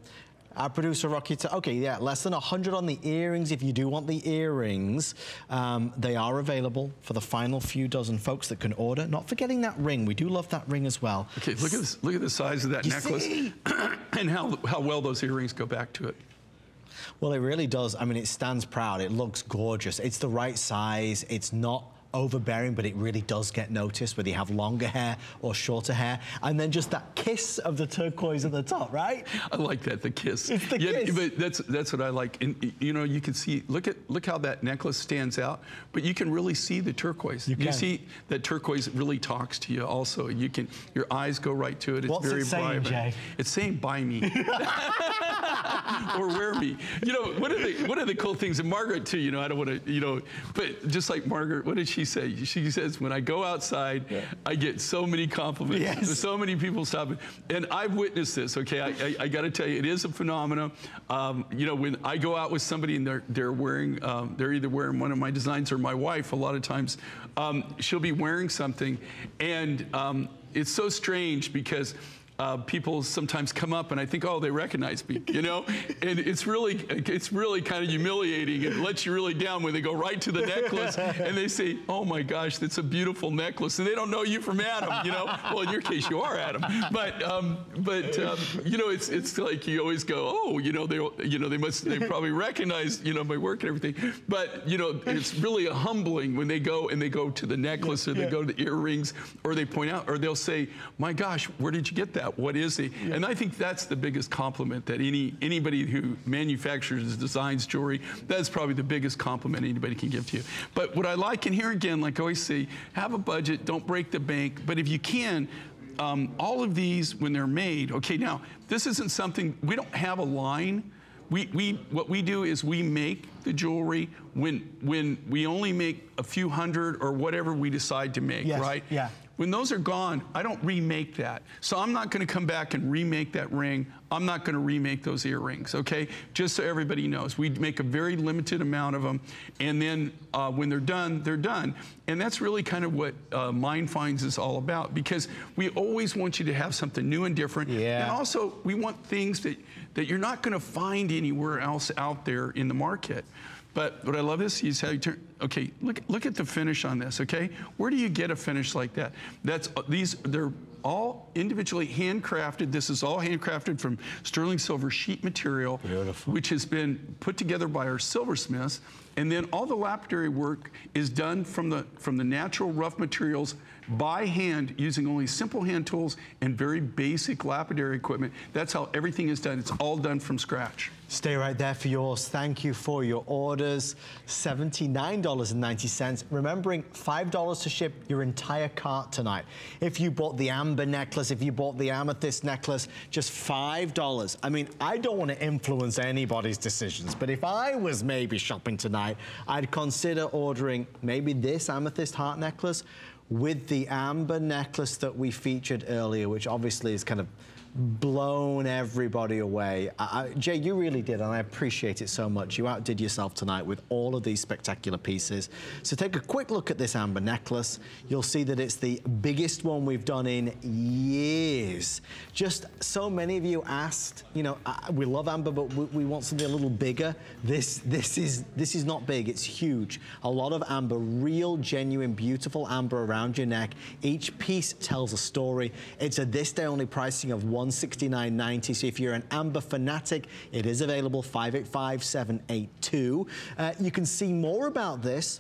S1: Our producer Rocky, okay, yeah, less than 100 on the earrings. If you do want the earrings, um, they are available for the final few dozen folks that can order. Not forgetting that ring. We do love that ring as well.
S2: Okay, look at this. Look at the size of that
S1: You
S2: necklace and how how well those earrings go back to it.
S1: Well, it really does. I mean, it stands proud. It looks gorgeous. It's the right size. It's not overbearing, but it really does get noticed whether you have longer hair or shorter hair. And then just that kiss of the turquoise at the top, right?
S2: I like that, the kiss.
S1: It's the
S2: yeah,
S1: kiss.
S2: But that's that's what I like. And you know, you can see look at look how that necklace stands out, but you can really see the turquoise.
S1: You can.
S2: see that turquoise really talks to you also. You can your eyes go right to it. It's
S1: What's it
S2: very
S1: saying,
S2: vibrant.
S1: Jay?
S2: It's saying buy me. or wear me. You know, one of the one of the cool things, and Margaret too, you know, I don't want to, you know, but just like Margaret, what did she say? She says, when I go outside, I get so many compliments.
S1: Yes.
S2: There's so many people stopping. And I've witnessed this, okay? I, I, I got to tell you, it is a phenomenon. Um, you know, when I go out with somebody and they're, they're wearing, um, they're either wearing one of my designs or my wife, a lot of times, um, she'll be wearing something. And um, it's so strange because uh, people sometimes come up and I think, oh, they recognize me, you know? and it's really, it's really kind of humiliating. It lets you really down when they go right to the necklace and they say, oh my gosh, that's a beautiful necklace. And they don't know you from Adam, you know? well, in your case, you are Adam. But, um, but um, you know, it's, it's like you always go, oh, you know, they, you know, they must, they probably recognize, you know, my work and everything. But, you know, it's really a humbling when they go and they go to the necklace or they
S1: Yeah.
S2: go to the earrings or they point out, or they'll say, my gosh, where did you get that? What is he? And I think that's the biggest compliment that any anybody who manufactures, designs jewelry, that's probably the biggest compliment anybody can give to you. But what I like, and here again, like I always say, have a budget, don't break the bank. But if you can, um, all of these, when they're made, okay, now, this isn't something, we don't have a line. We, we, what we do is we make the jewelry when, when we only make a few hundred or whatever we decide to make,
S1: Yes,
S2: right?
S1: yeah.
S2: When those are gone, I don't remake that. So I'm not going to come back and remake that ring. I'm not going to remake those earrings, okay? Just so everybody knows. We make a very limited amount of them, and then uh, when they're done, they're done. And that's really kind of what uh, Mine Finds is all about because we always want you to have something new and different.
S1: Yeah.
S2: And also, we want things that, that you're not going to find anywhere else out there in the market. But what I love is is how you turn. Okay, look look at the finish on this. Okay, where do you get a finish like that? That's uh, these they're all individually handcrafted. This is all handcrafted from sterling silver sheet material,
S1: Beautiful.
S2: which has been put together by our silversmiths. And then all the lapidary work is done from the from the natural rough materials by hand using only simple hand tools and very basic lapidary equipment. That's how everything is done. It's all done from scratch.
S1: Stay right there for yours. Thank you for your orders. $79.90. Remembering $5 to ship your entire cart tonight. If you bought the amber necklace, if you bought the amethyst necklace, just $5. I mean, I don't want to influence anybody's decisions, but if I was maybe shopping tonight, I'd consider ordering maybe this amethyst heart necklace with the amber necklace that we featured earlier, which obviously is kind of blown everybody away. I, I, Jay, you really did, and I appreciate it so much. You outdid yourself tonight with all of these spectacular pieces. So take a quick look at this amber necklace. You'll see that it's the biggest one we've done in years. Just so many of you asked, you know, we love amber, but we, we want something a little bigger. This, this is, this is not big, it's huge. A lot of amber, real, genuine, beautiful amber around your neck. Each piece tells a story. It's a this day only pricing of 169.90. So if you're an Amber fanatic, it is available 585-782. Uh, you can see more about this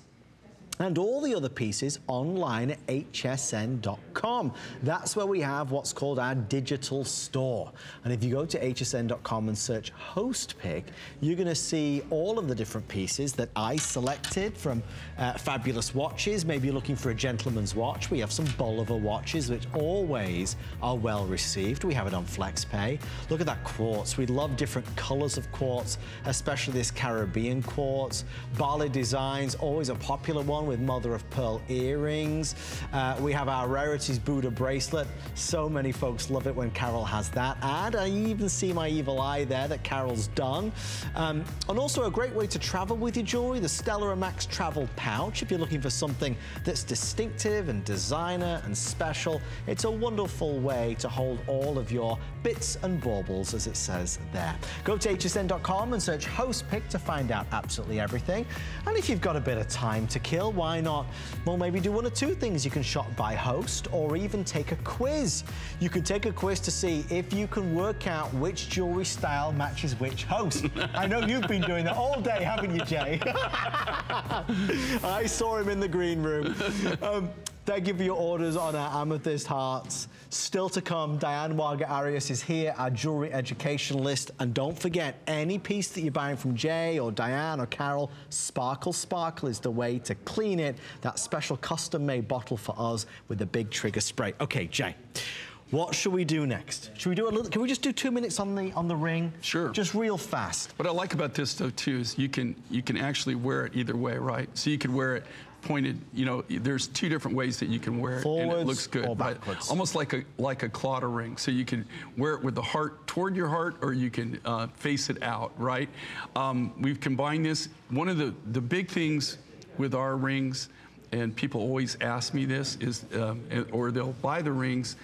S1: and all the other pieces online at hsn.com. That's where we have what's called our digital store. And if you go to hsn.com and search host pick, you're going to see all of the different pieces that I selected from uh, fabulous watches. Maybe you're looking for a gentleman's watch. We have some Bulova watches, which always are well received. We have it on FlexPay. Look at that quartz. We love different colors of quartz, especially this Caribbean quartz. Bali Designs, always a popular one with mother of pearl earrings. Uh, we have our Rarities Buddha bracelet. So many folks love it when Carol has that. And I even see my evil eye there that Carol's done. Um, and also a great way to travel with your jewelry, the Stella Max Travel Pouch. If you're looking for something that's distinctive and designer and special, it's a wonderful way to hold all of your bits and baubles, as it says there. Go to hsn.com and search host pick to find out absolutely everything. And if you've got a bit of time to kill, why not? Well, maybe do one or two things. You can shop by host or even take a quiz. You could take a quiz to see if you can work out which jewelry style matches which host. I know you've been doing that all day, haven't you, Jay? I saw him in the green room. Um, Thank you for your orders on our amethyst hearts. Still to come, Diane Warga-Arias is here, our jewelry education list. And don't forget, any piece that you're buying from Jay or Diane or Carol, Sparkle Sparkle is the way to clean it. That special custom-made bottle for us with the big trigger spray. Okay, Jay. What should we do next? Should we do a little, can we just do two minutes on the on the ring?
S2: Sure.
S1: Just real fast.
S2: What I like about this though too is you can you can actually wear it either way, right? So you can wear it pointed, you know, there's two different ways that you can wear it
S1: Forwards
S2: and it looks good.
S1: backwards.
S2: Almost like a like a Claddagh ring. So you can wear it with the heart toward your heart or you can uh, face it out, right? Um, we've combined this. One of the, the big things with our rings, and people always ask me this, is um, or they'll buy the rings,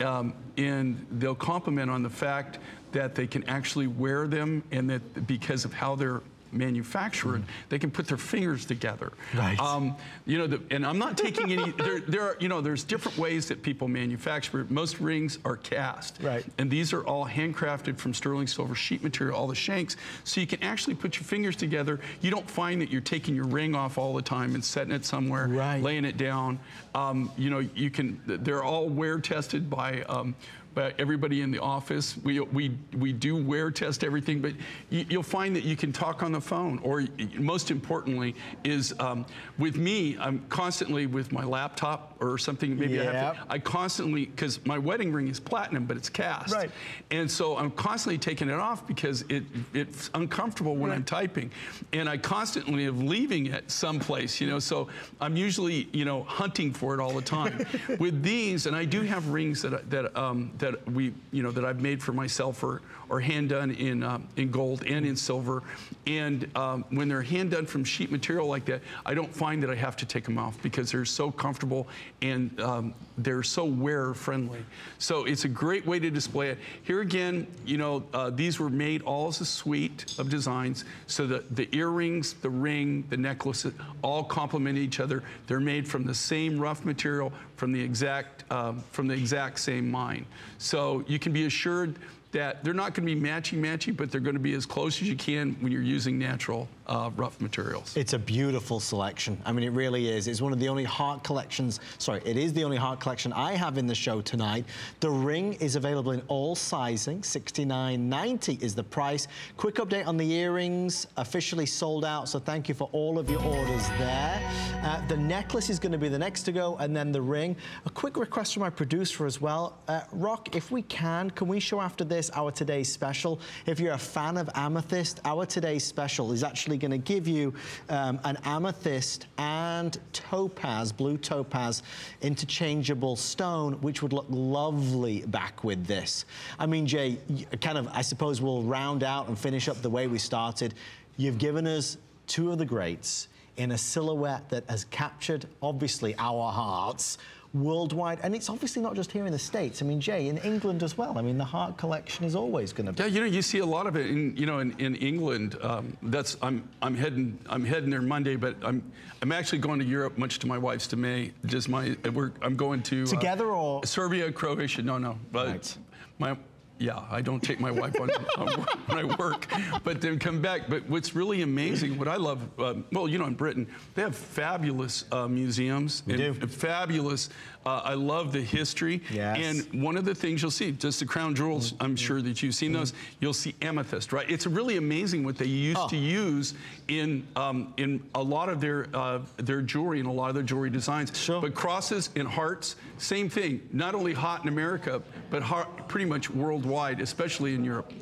S2: um, and they'll compliment on the fact that they can actually wear them and that because of how they're manufactured, they can put their fingers together.
S1: Right.
S2: Um, you know, the, and I'm not taking any, there, there are, you know, there's different ways that people manufacture. Most rings are cast.
S1: Right.
S2: And these are all handcrafted from sterling silver sheet material, all the shanks. So you can actually put your fingers together. You don't find that you're taking your ring off all the time and setting it somewhere,
S1: Right.
S2: laying it down. Um, you know, you can, they're all wear tested by, um, by everybody in the office. We, we, we do wear test everything, but you, you'll find that you can talk on the phone, or most importantly, is um, with me, I'm constantly with my laptop or something. Maybe I have to, I constantly, because my wedding ring is platinum, but it's cast.
S1: Right.
S2: And so I'm constantly taking it off because it, it's uncomfortable when I'm typing. And I constantly am leaving it someplace, you know, so I'm usually, you know, hunting for it all the time. With these, and I do have rings that, that, um, that we, you know, that I've made for myself or, or hand done in, um, in gold and in silver. And um, when they're hand done from sheet material like that, I don't find that I have to take them off because they're so comfortable and um, they're so wearer friendly. So it's a great way to display it. Here again, you know, uh, these were made all as a suite of designs. So that the earrings, the ring, the necklace, all complement each other. They're made from the same rough material, from the exact, um, from the exact same mine. So you can be assured that they're not going to be matchy-matchy, but they're going to be as close as you can when you're using natural uh, rough materials.
S1: It's a beautiful selection. I mean, it really is. It's one of the only heart collections, sorry, it is the only heart collection I have in the show tonight. The ring is available in all sizing, $69.90 is the price. Quick update on the earrings, officially sold out, so thank you for all of your orders there. Uh, the necklace is gonna be the next to go, and then the ring. A quick request from my producer as well. Uh, Rock, if we can, can we show after this our today's special? If you're a fan of amethyst, our today's special is actually going to give you um, an amethyst and topaz, blue topaz, interchangeable stone, which would look lovely back with this. I mean, Jay, kind of, I suppose we'll round out and finish up the way we started. You've given us two of the greats in a silhouette that has captured, obviously, our hearts worldwide. And it's obviously not just here in the States. I mean, Jay, in England as well. I mean, the heart collection is always going to be.
S2: Yeah, you know, you see a lot of it in, you know, in, in England. Um, that's I'm I'm heading I'm heading there Monday, but I'm I'm actually going to Europe, much to my wife's dismay. Just my we're I'm going to uh,
S1: Together or-
S2: Serbia, Croatia? No, no, but
S1: Right.
S2: my yeah, I don't take my wife on, on when I work, but then come back. But what's really amazing, what I love, uh, well, you know, in Britain, they have fabulous uh, museums
S1: We
S2: and
S1: do.
S2: fabulous. Uh, I love the history.
S1: Yes.
S2: And one of the things you'll see, just the crown jewels, I'm sure that you've seen those. You'll see amethyst, right? It's really amazing what they used
S1: Oh.
S2: to use in um, in a lot of their uh, their jewelry and a lot of their jewelry designs.
S1: Sure.
S2: But crosses and hearts, same thing. Not only hot in America, but heart, pretty much worldwide, especially in Europe.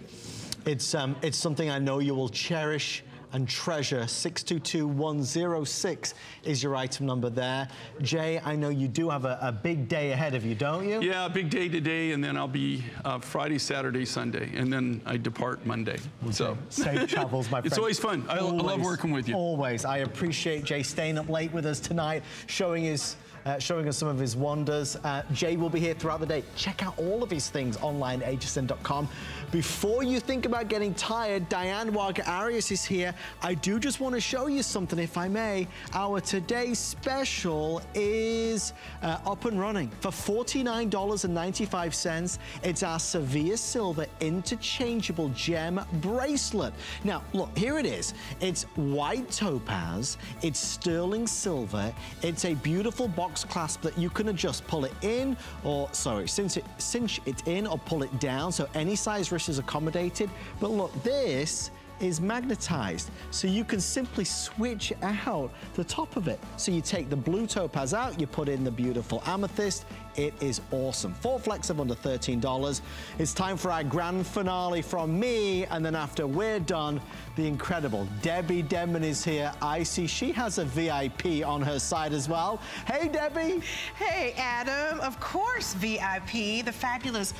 S1: It's, um, it's something I know you will cherish and treasure. 622106 is your item number there. Jay, I know you do have a, a big day ahead of you, don't you?
S2: Yeah, big day today, and then I'll be uh, Friday, Saturday, Sunday, and then I depart Monday. So
S1: Safe travels, my friend.
S2: It's always fun. I, I love working with you.
S1: Always. I appreciate Jay staying up late with us tonight, showing his. Uh, showing us some of his wonders. Uh, Jay will be here throughout the day. Check out all of his things online at hsn.com. Before you think about getting tired, Diane Warga-Arias is here. I do just want to show you something, if I may. Our today's special is uh, up and running for $49.95. It's our Sevilla Silver interchangeable gem bracelet. Now, look, here it is. It's white topaz, it's sterling silver, it's a beautiful box clasp that you can adjust, pull it in, or sorry, cinch it, cinch it in or pull it down, so any size wrist is accommodated. But look, this is magnetized. So you can simply switch out the top of it. So you take the blue topaz out, you put in the beautiful amethyst. It is awesome. Four flex of under $13. It's time for our grand finale from me. And then after we're done, the incredible Debbie Denman is here. I see she has a VIP on her side as well. Hey, Debbie.
S4: Hey, Adam. Of course, VIP, the fabulous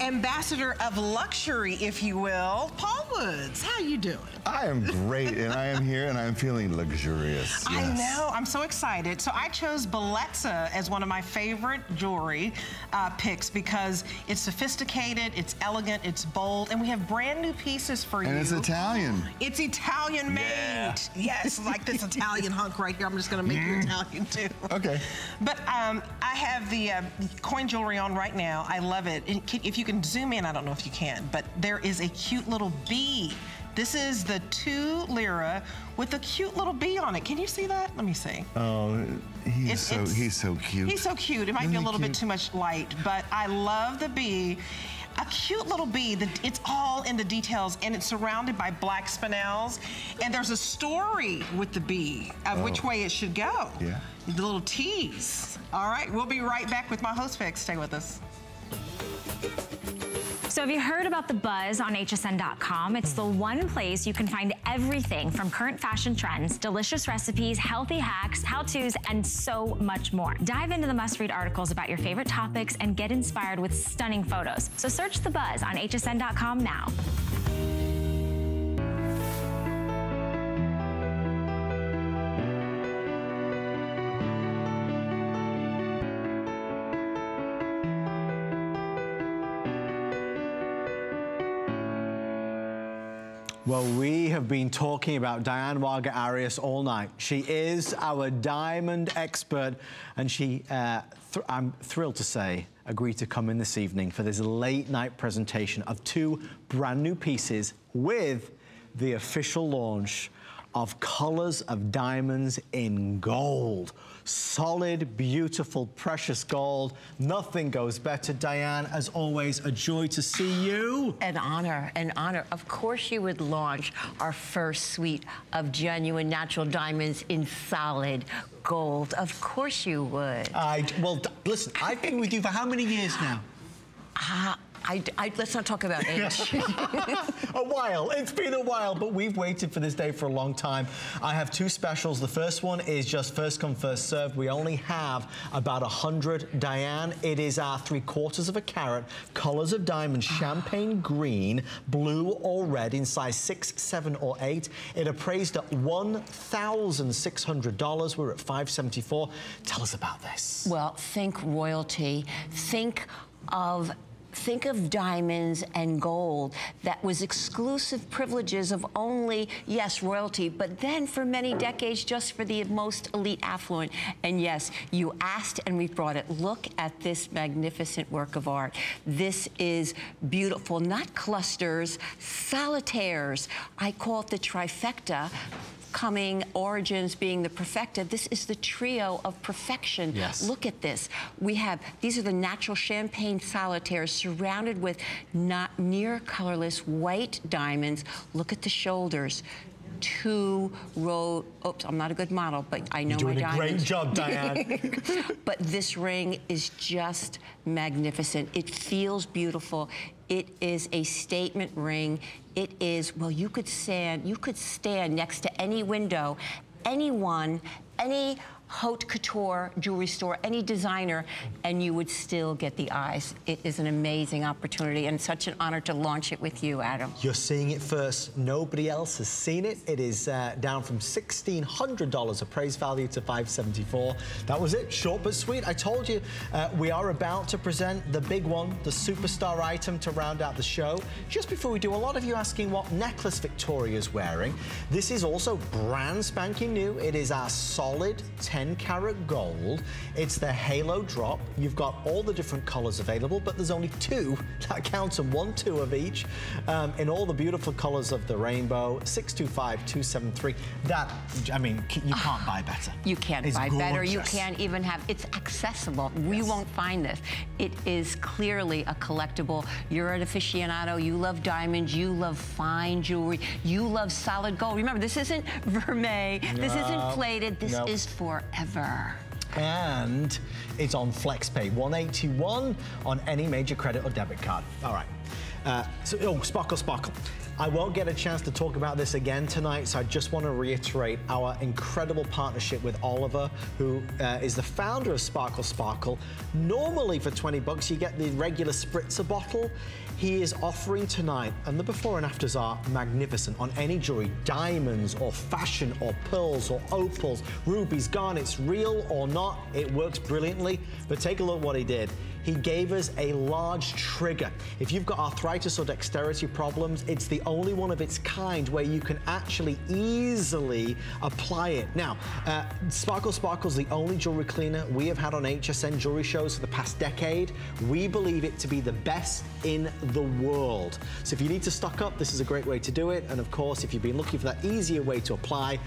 S4: ambassador of luxury, if you will. Paul Woods, how you doing?
S5: I am great, and I am here, and I'm feeling luxurious.
S4: I know. I'm so excited. So I chose Bellezza as one of my favorite jewelry uh, picks because it's sophisticated, it's elegant, it's bold, and we have brand new pieces for you.
S5: And it's Italian.
S4: It's Italian made.
S2: Yeah.
S4: Yes, like this Italian hunk right here. I'm just gonna make you Italian too.
S5: Okay.
S4: But um, I have the uh, coin jewelry on right now. I love it. If you can zoom in, I don't know if you can, but there is a cute little bee. This is the two lira with a cute little bee on it. Can you see that? Let me see.
S5: Oh, he's
S4: It's-
S5: so
S4: it's-
S5: he's so cute.
S4: He's so cute. It might
S5: Isn't
S4: be a little bit too much light, but I love the bee. A cute little bee. The, it's all in the details, and it's surrounded by black spinels. And there's a story with the bee of oh. which way it should go.
S5: Yeah.
S4: The little tease. All right, we'll be right back with my host picks. Stay with us.
S6: So have you heard about the buzz on hsn.com? It's the one place you can find everything from current fashion trends, delicious recipes, healthy hacks, how-tos, and so much more. Dive into the must-read articles about your favorite topics and get inspired with stunning photos. So search the buzz on hsn.com now.
S1: Well, we have been talking about Diane Warga-Arias all night. She is our diamond expert, and she, uh, I'm thrilled to say, agreed to come in this evening for this late night presentation of two brand new pieces with the official launch of Colors of Diamonds in Gold. Solid, beautiful, precious gold. Nothing goes better. Diane, as always, a joy to see you.
S7: An honor, an honor. Of course, you would launch our first suite of genuine natural diamonds in solid gold. Of course, you would.
S1: I, well, listen, I've been with you for how many years now?
S7: Ah, I, I- let's not talk about age.
S1: a while. It's been a while, but we've waited for this day for a long time. I have two specials. The first one is just first come, first served. We only have about 100. Diane, it is our three quarters of a carat, colors of diamond, ah. champagne green, blue or red in size six, seven, or eight. It appraised at $1,600. We're at 574. Tell us about this.
S7: well, think royalty. Think of think of diamonds and gold that was exclusive privileges of only, yes, royalty, but then for many decades, just for the most elite affluent. And yes, you asked and we've brought it. Look at this magnificent work of art. This is beautiful, not clusters, solitaires. I call it the trifecta coming origins being the perfecta this is the trio of perfection
S1: Yes.
S7: look at this we have these are the natural champagne solitaires surrounded with not near colorless white diamonds look at the shoulders two row oops i'm not a good model but i know
S1: You're doing
S7: my
S1: a great job, Diane.
S7: but this ring is just magnificent. It feels beautiful. It is a statement ring. It is, well, you could stand, you could stand next to any window, anyone, any haute couture jewelry store, any designer, and you would still get the eyes. It is an amazing opportunity and such an honor to launch it with you, Adam.
S1: You're seeing it first. Nobody else has seen it. It is uh, down from $1,600 appraise value to 574. That was it. Short but sweet. I told you uh, we are about to present the big one, the superstar item to round out the show. Just before we do, a lot of you asking what necklace Victoria's wearing. This is also brand spanking new. It is our solid 10 karat gold. It's the Halo Drop. You've got all the different colors available, but there's only two. That counts them, one, two of each, um, in all the beautiful colors of the rainbow. 625-273. That, I mean, you can't buy better.
S7: You can't
S1: It's
S7: buy better. You can't even have, it's accessible. You won't find this. It is clearly a collectible. You're an aficionado. You love diamonds. You love fine jewelry. You love solid gold. Remember, this isn't vermeil. This isn't
S1: No,
S7: plated. This
S1: no.
S7: is forever.
S1: and it's on FlexPay 181 on any major credit or debit card. All right. Uh, so, oh, Sparkle Sparkle. I won't get a chance to talk about this again tonight, so I just want to reiterate our incredible partnership with Oliver, who uh, is the founder of Sparkle Sparkle. Normally, for 20 bucks, you get the regular spritzer bottle. He is offering tonight, and the before and afters are magnificent on any jewelry, diamonds or fashion or pearls or opals, rubies, garnets, real or not, it works brilliantly. But take a look what he did. He gave us a large trigger. If you've got arthritis or dexterity problems, it's the only one of its kind where you can actually easily apply it. Now, uh, Sparkle Sparkle's the only jewelry cleaner we have had on HSN jewelry shows for the past decade. We believe it to be the best in the world. So if you need to stock up, this is a great way to do it. And of course, if you've been looking for that easier way to apply,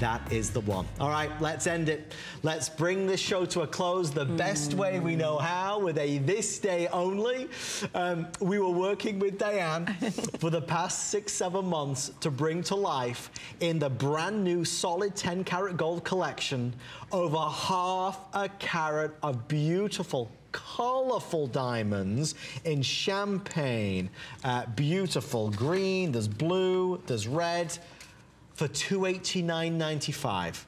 S1: that is the one. All right, let's end it. Let's bring this show to a close the best way we know how with a this day only. Um, we were working with Diane for the past six, seven months to bring to life in the brand new solid 10 karat gold collection over half a carat of beautiful colorful diamonds in champagne. Uh, beautiful green, there's blue, there's red for $289.95.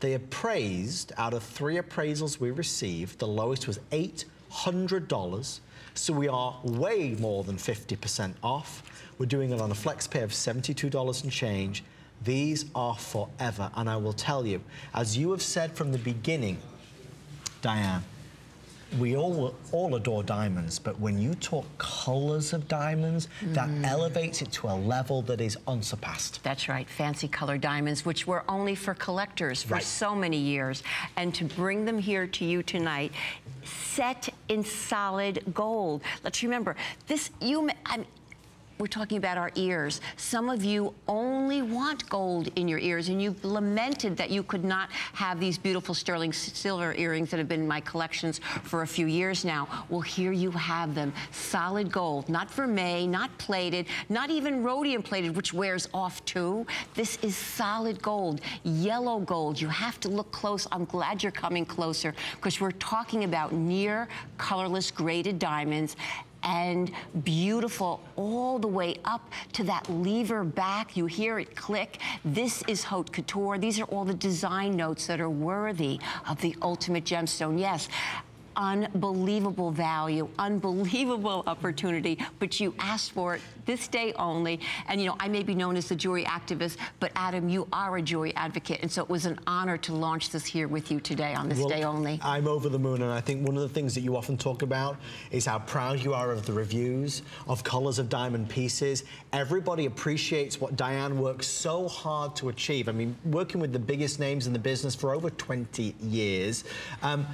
S1: They appraised, out of three appraisals we received, the lowest was $800. So we are way more than 50% off. We're doing it on a flex pay of $72 and change. These are forever. And I will tell you, as you have said from the beginning, Diane, we all all adore diamonds, but when you talk colors of diamonds, that mm. elevates it to a level that is unsurpassed.
S7: That's right, fancy color diamonds, which were only for collectors for
S1: Right.
S7: so many years. And to bring them here to you tonight, set in solid gold. Let's remember, this, you, I'm, we're talking about our ears. Some of you only want gold in your ears, and you've lamented that you could not have these beautiful sterling silver earrings that have been in my collections for a few years now. Well, here you have them. Solid gold, not vermeil, not plated, not even rhodium plated, which wears off too. This is solid gold, yellow gold. You have to look close. I'm glad you're coming closer because we're talking about near colorless graded diamonds and beautiful all the way up to that lever back. You hear it click. This is haute couture. These are all the design notes that are worthy of the ultimate gemstone. Yes. Unbelievable value, unbelievable opportunity, but you asked for it this day only. And you know, I may be known as the jewelry activist, but Adam, you are a jewelry advocate. And so it was an honor to launch this here with you today on this
S1: Well,
S7: day only.
S1: I'm over the moon, and I think one of the things that you often talk about is how proud you are of the reviews, of Colors of Diamond pieces. Everybody appreciates what Diane works so hard to achieve. I mean, working with the biggest names in the business for over 20 years. Um,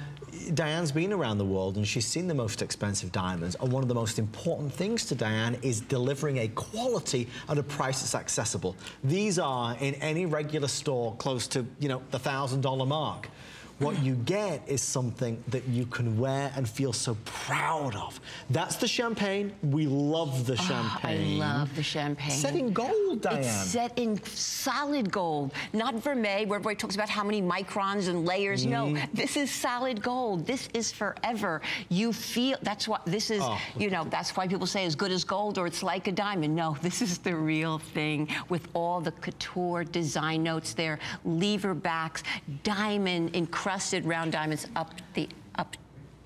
S1: Diane's been around the world and she's seen the most expensive diamonds. And one of the most important things to Diane is delivering a quality at a price that's accessible. These are in any regular store close to, you know, the thousand dollar mark. What you get is something that you can wear and feel so proud of. That's the champagne. We love the
S7: Oh,
S1: champagne.
S7: I love the champagne.
S1: Set in gold, Diane.
S7: It's set in solid gold, not vermeil, where everybody talks about how many microns and layers. No,
S1: Mm-hmm.
S7: this is solid gold. This is forever. You feel, that's what, this is,
S1: Oh.
S7: you know, that's why people say as good as gold or it's like a diamond. No, this is the real thing with all the couture design notes there, lever backs, diamond encrusted round diamonds up the, up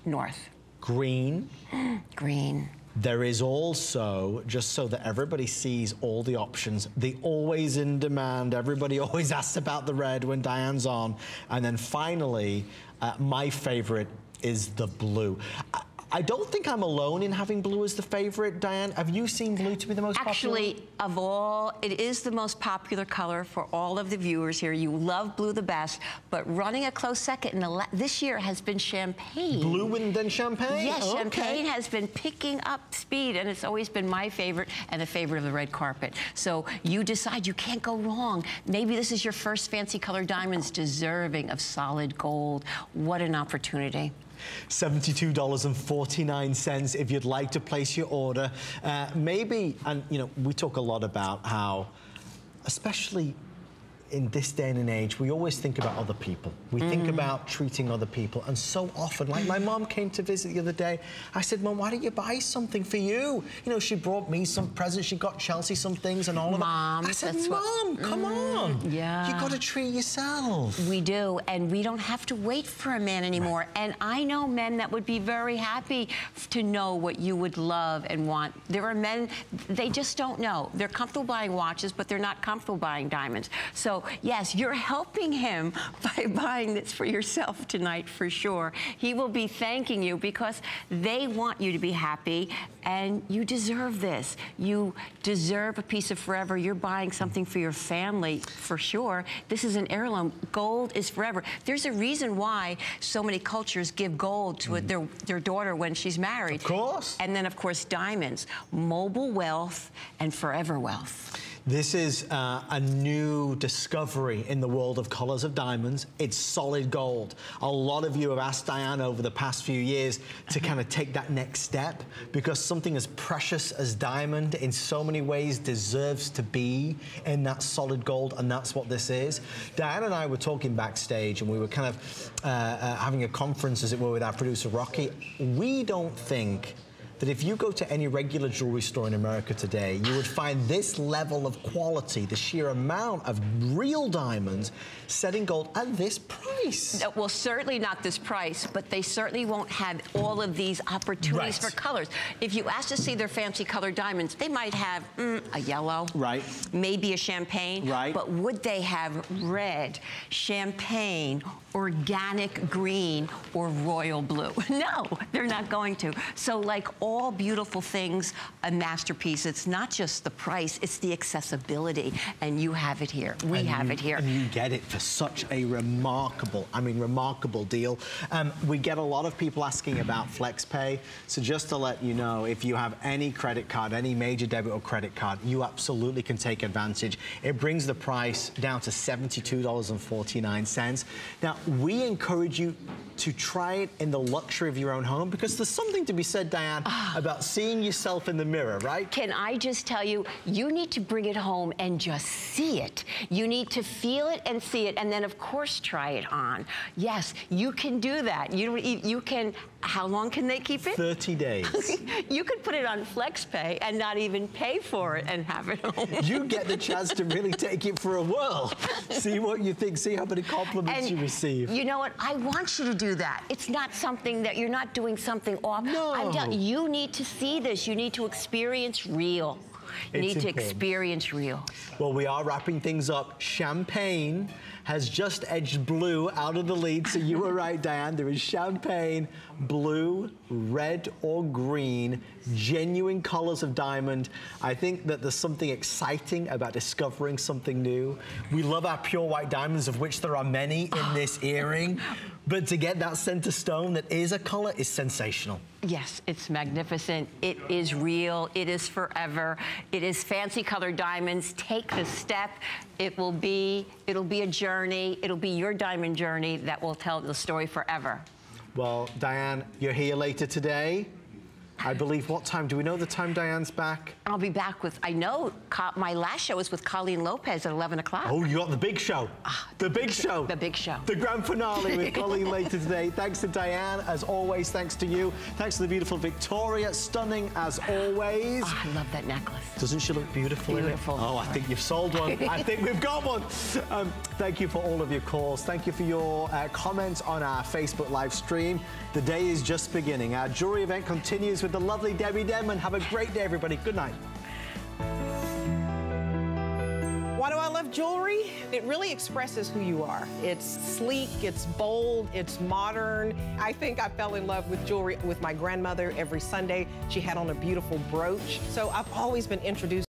S7: north.
S1: Green.
S7: Green.
S1: There is also, just so that everybody sees all the options, the always in demand. Everybody always asks about the red when Diane's on. And then finally, uh, my favorite is the blue. I, I don't think I'm alone in having blue as the favorite, Diane. Have you seen blue to be the most popular?
S7: Actually, of all, it is the most popular color for all of the viewers here. You love blue the best, but running a close second in the la- this year has been champagne.
S1: Blue and then champagne?
S7: Yes,
S1: Okay.
S7: champagne has been picking up speed, and it's always been my favorite and the favorite of the red carpet. So you decide you can't go wrong. Maybe this is your first fancy color diamonds deserving of solid gold. What an opportunity.
S1: $72.49 if you'd like to place your order. Uh, maybe, and you know, we talk a lot about how, especially in this day and age, we always think about other people. We think mm. about treating other people. And so often, like my mom came to visit the other day, I said, Mom, why don't you buy something for you? You know, she brought me some presents, she got Chelsea some things and all of
S7: Mom,
S1: that. I said,
S7: that's what-
S1: Mom, come mm, on.
S7: yeah.
S1: You got to treat yourself.
S7: We do, and we don't have to wait for a man anymore. And I know men that would be very happy to know what you would love and want. There are men, they just don't know. They're comfortable buying watches, but they're not comfortable buying diamonds. So, yes, you're helping him by buying this for yourself tonight for sure. He will be thanking you because they want you to be happy, and you deserve this. You deserve a piece of forever. You're buying something for your family for sure. This is an heirloom. Gold is forever. There's a reason why so many cultures give gold to mm-hmm. their, their daughter when she's married.
S1: Of course.
S7: And then, of course, diamonds, mobile wealth, and forever wealth.
S1: This is uh, a new discovery in the world of colors of diamonds. It's solid gold. A lot of you have asked Diane over the past few years to kind of take that next step because something as precious as diamond in so many ways deserves to be in that solid gold, and that's what this is. Diane and I were talking backstage, and we were kind of uh, uh, having a conference, as it were, with our producer Rocky. We don't think that if you go to any regular jewelry store in America today, you would find this level of quality, the sheer amount of real diamonds set in gold at this price.
S7: Uh, Well, certainly not this price, but they certainly won't have all of these opportunities
S1: Right.
S7: for colors. If you ask to see their fancy colored diamonds, they might have mm, a yellow,
S1: Right.
S7: maybe a champagne,
S1: Right.
S7: but would they have red, champagne, organic green, or royal blue? No, they're not going to. So, like all beautiful things, a masterpiece, it's not just the price, it's the accessibility, and you have it here. We
S1: And
S7: have
S1: you-
S7: it here.
S1: And you get it for such a remarkable, I mean, remarkable deal. Um, we get a lot of people asking about FlexPay. So just to let you know, if you have any credit card, any major debit or credit card, you absolutely can take advantage. It brings the price down to $72.49. Now, we encourage you to try it in the luxury of your own home because there's something to be said, Diane. about seeing yourself in the mirror, right?
S7: Can I just tell you, you need to bring it home and just see it. You need to feel it and see it, and then of course try it on. Yes, you can do that. You don't, you can How long can they keep it?
S1: 30 days.
S7: you could put it on FlexPay and not even pay for it and have it home.
S1: you get the chance to really take it for a whirl. See what you think, see how many compliments
S7: And
S1: you receive.
S7: You know what? I want you to do that. It's not something that you're not doing something off.
S1: No.
S7: I'm you need to see this. You need to experience real. You
S1: It's
S7: need to experience real.
S1: Well, we are wrapping things up. Champagne has just edged blue out of the lead, so you were right, Diane. There is champagne, blue, red, or green, genuine colors of diamond. I think that there's something exciting about discovering something new. We love our pure white diamonds, of which there are many in this earring, but to get that center stone that is a color is sensational.
S7: Yes, it's magnificent. It is real. It is forever. It is fancy colored diamonds. Take the step. It will be it'll be a journey. It'll be your diamond journey that will tell the story forever.
S1: Well, Diane, you're here later today. I believe, what time? Do we know the time Diane's back?
S7: I'll be back with, I know, my last show is with Colleen Lopez at 11 o'clock.
S1: Oh, you got the big show. The big show.
S7: The big show.
S1: The grand finale with Colleen later today. Thanks to Diane, as always. Thanks to you. Thanks to the beautiful Victoria. Stunning as always.
S7: Oh, I love that necklace.
S1: Doesn't she look beautiful?
S7: Beautiful.
S1: Oh, I think you've sold one. I think we've got one. Um, thank you for all of your calls. Thank you for your uh, comments on our Facebook live stream. The day is just beginning. Our jewelry event continues with the lovely Debbie Denman. Have a great day, everybody. Good night.
S4: Why do I love jewelry? It really expresses who you are. It's sleek, it's bold, it's modern. I think I fell in love with jewelry with my grandmother every Sunday. She had on a beautiful brooch. So I've always been introduced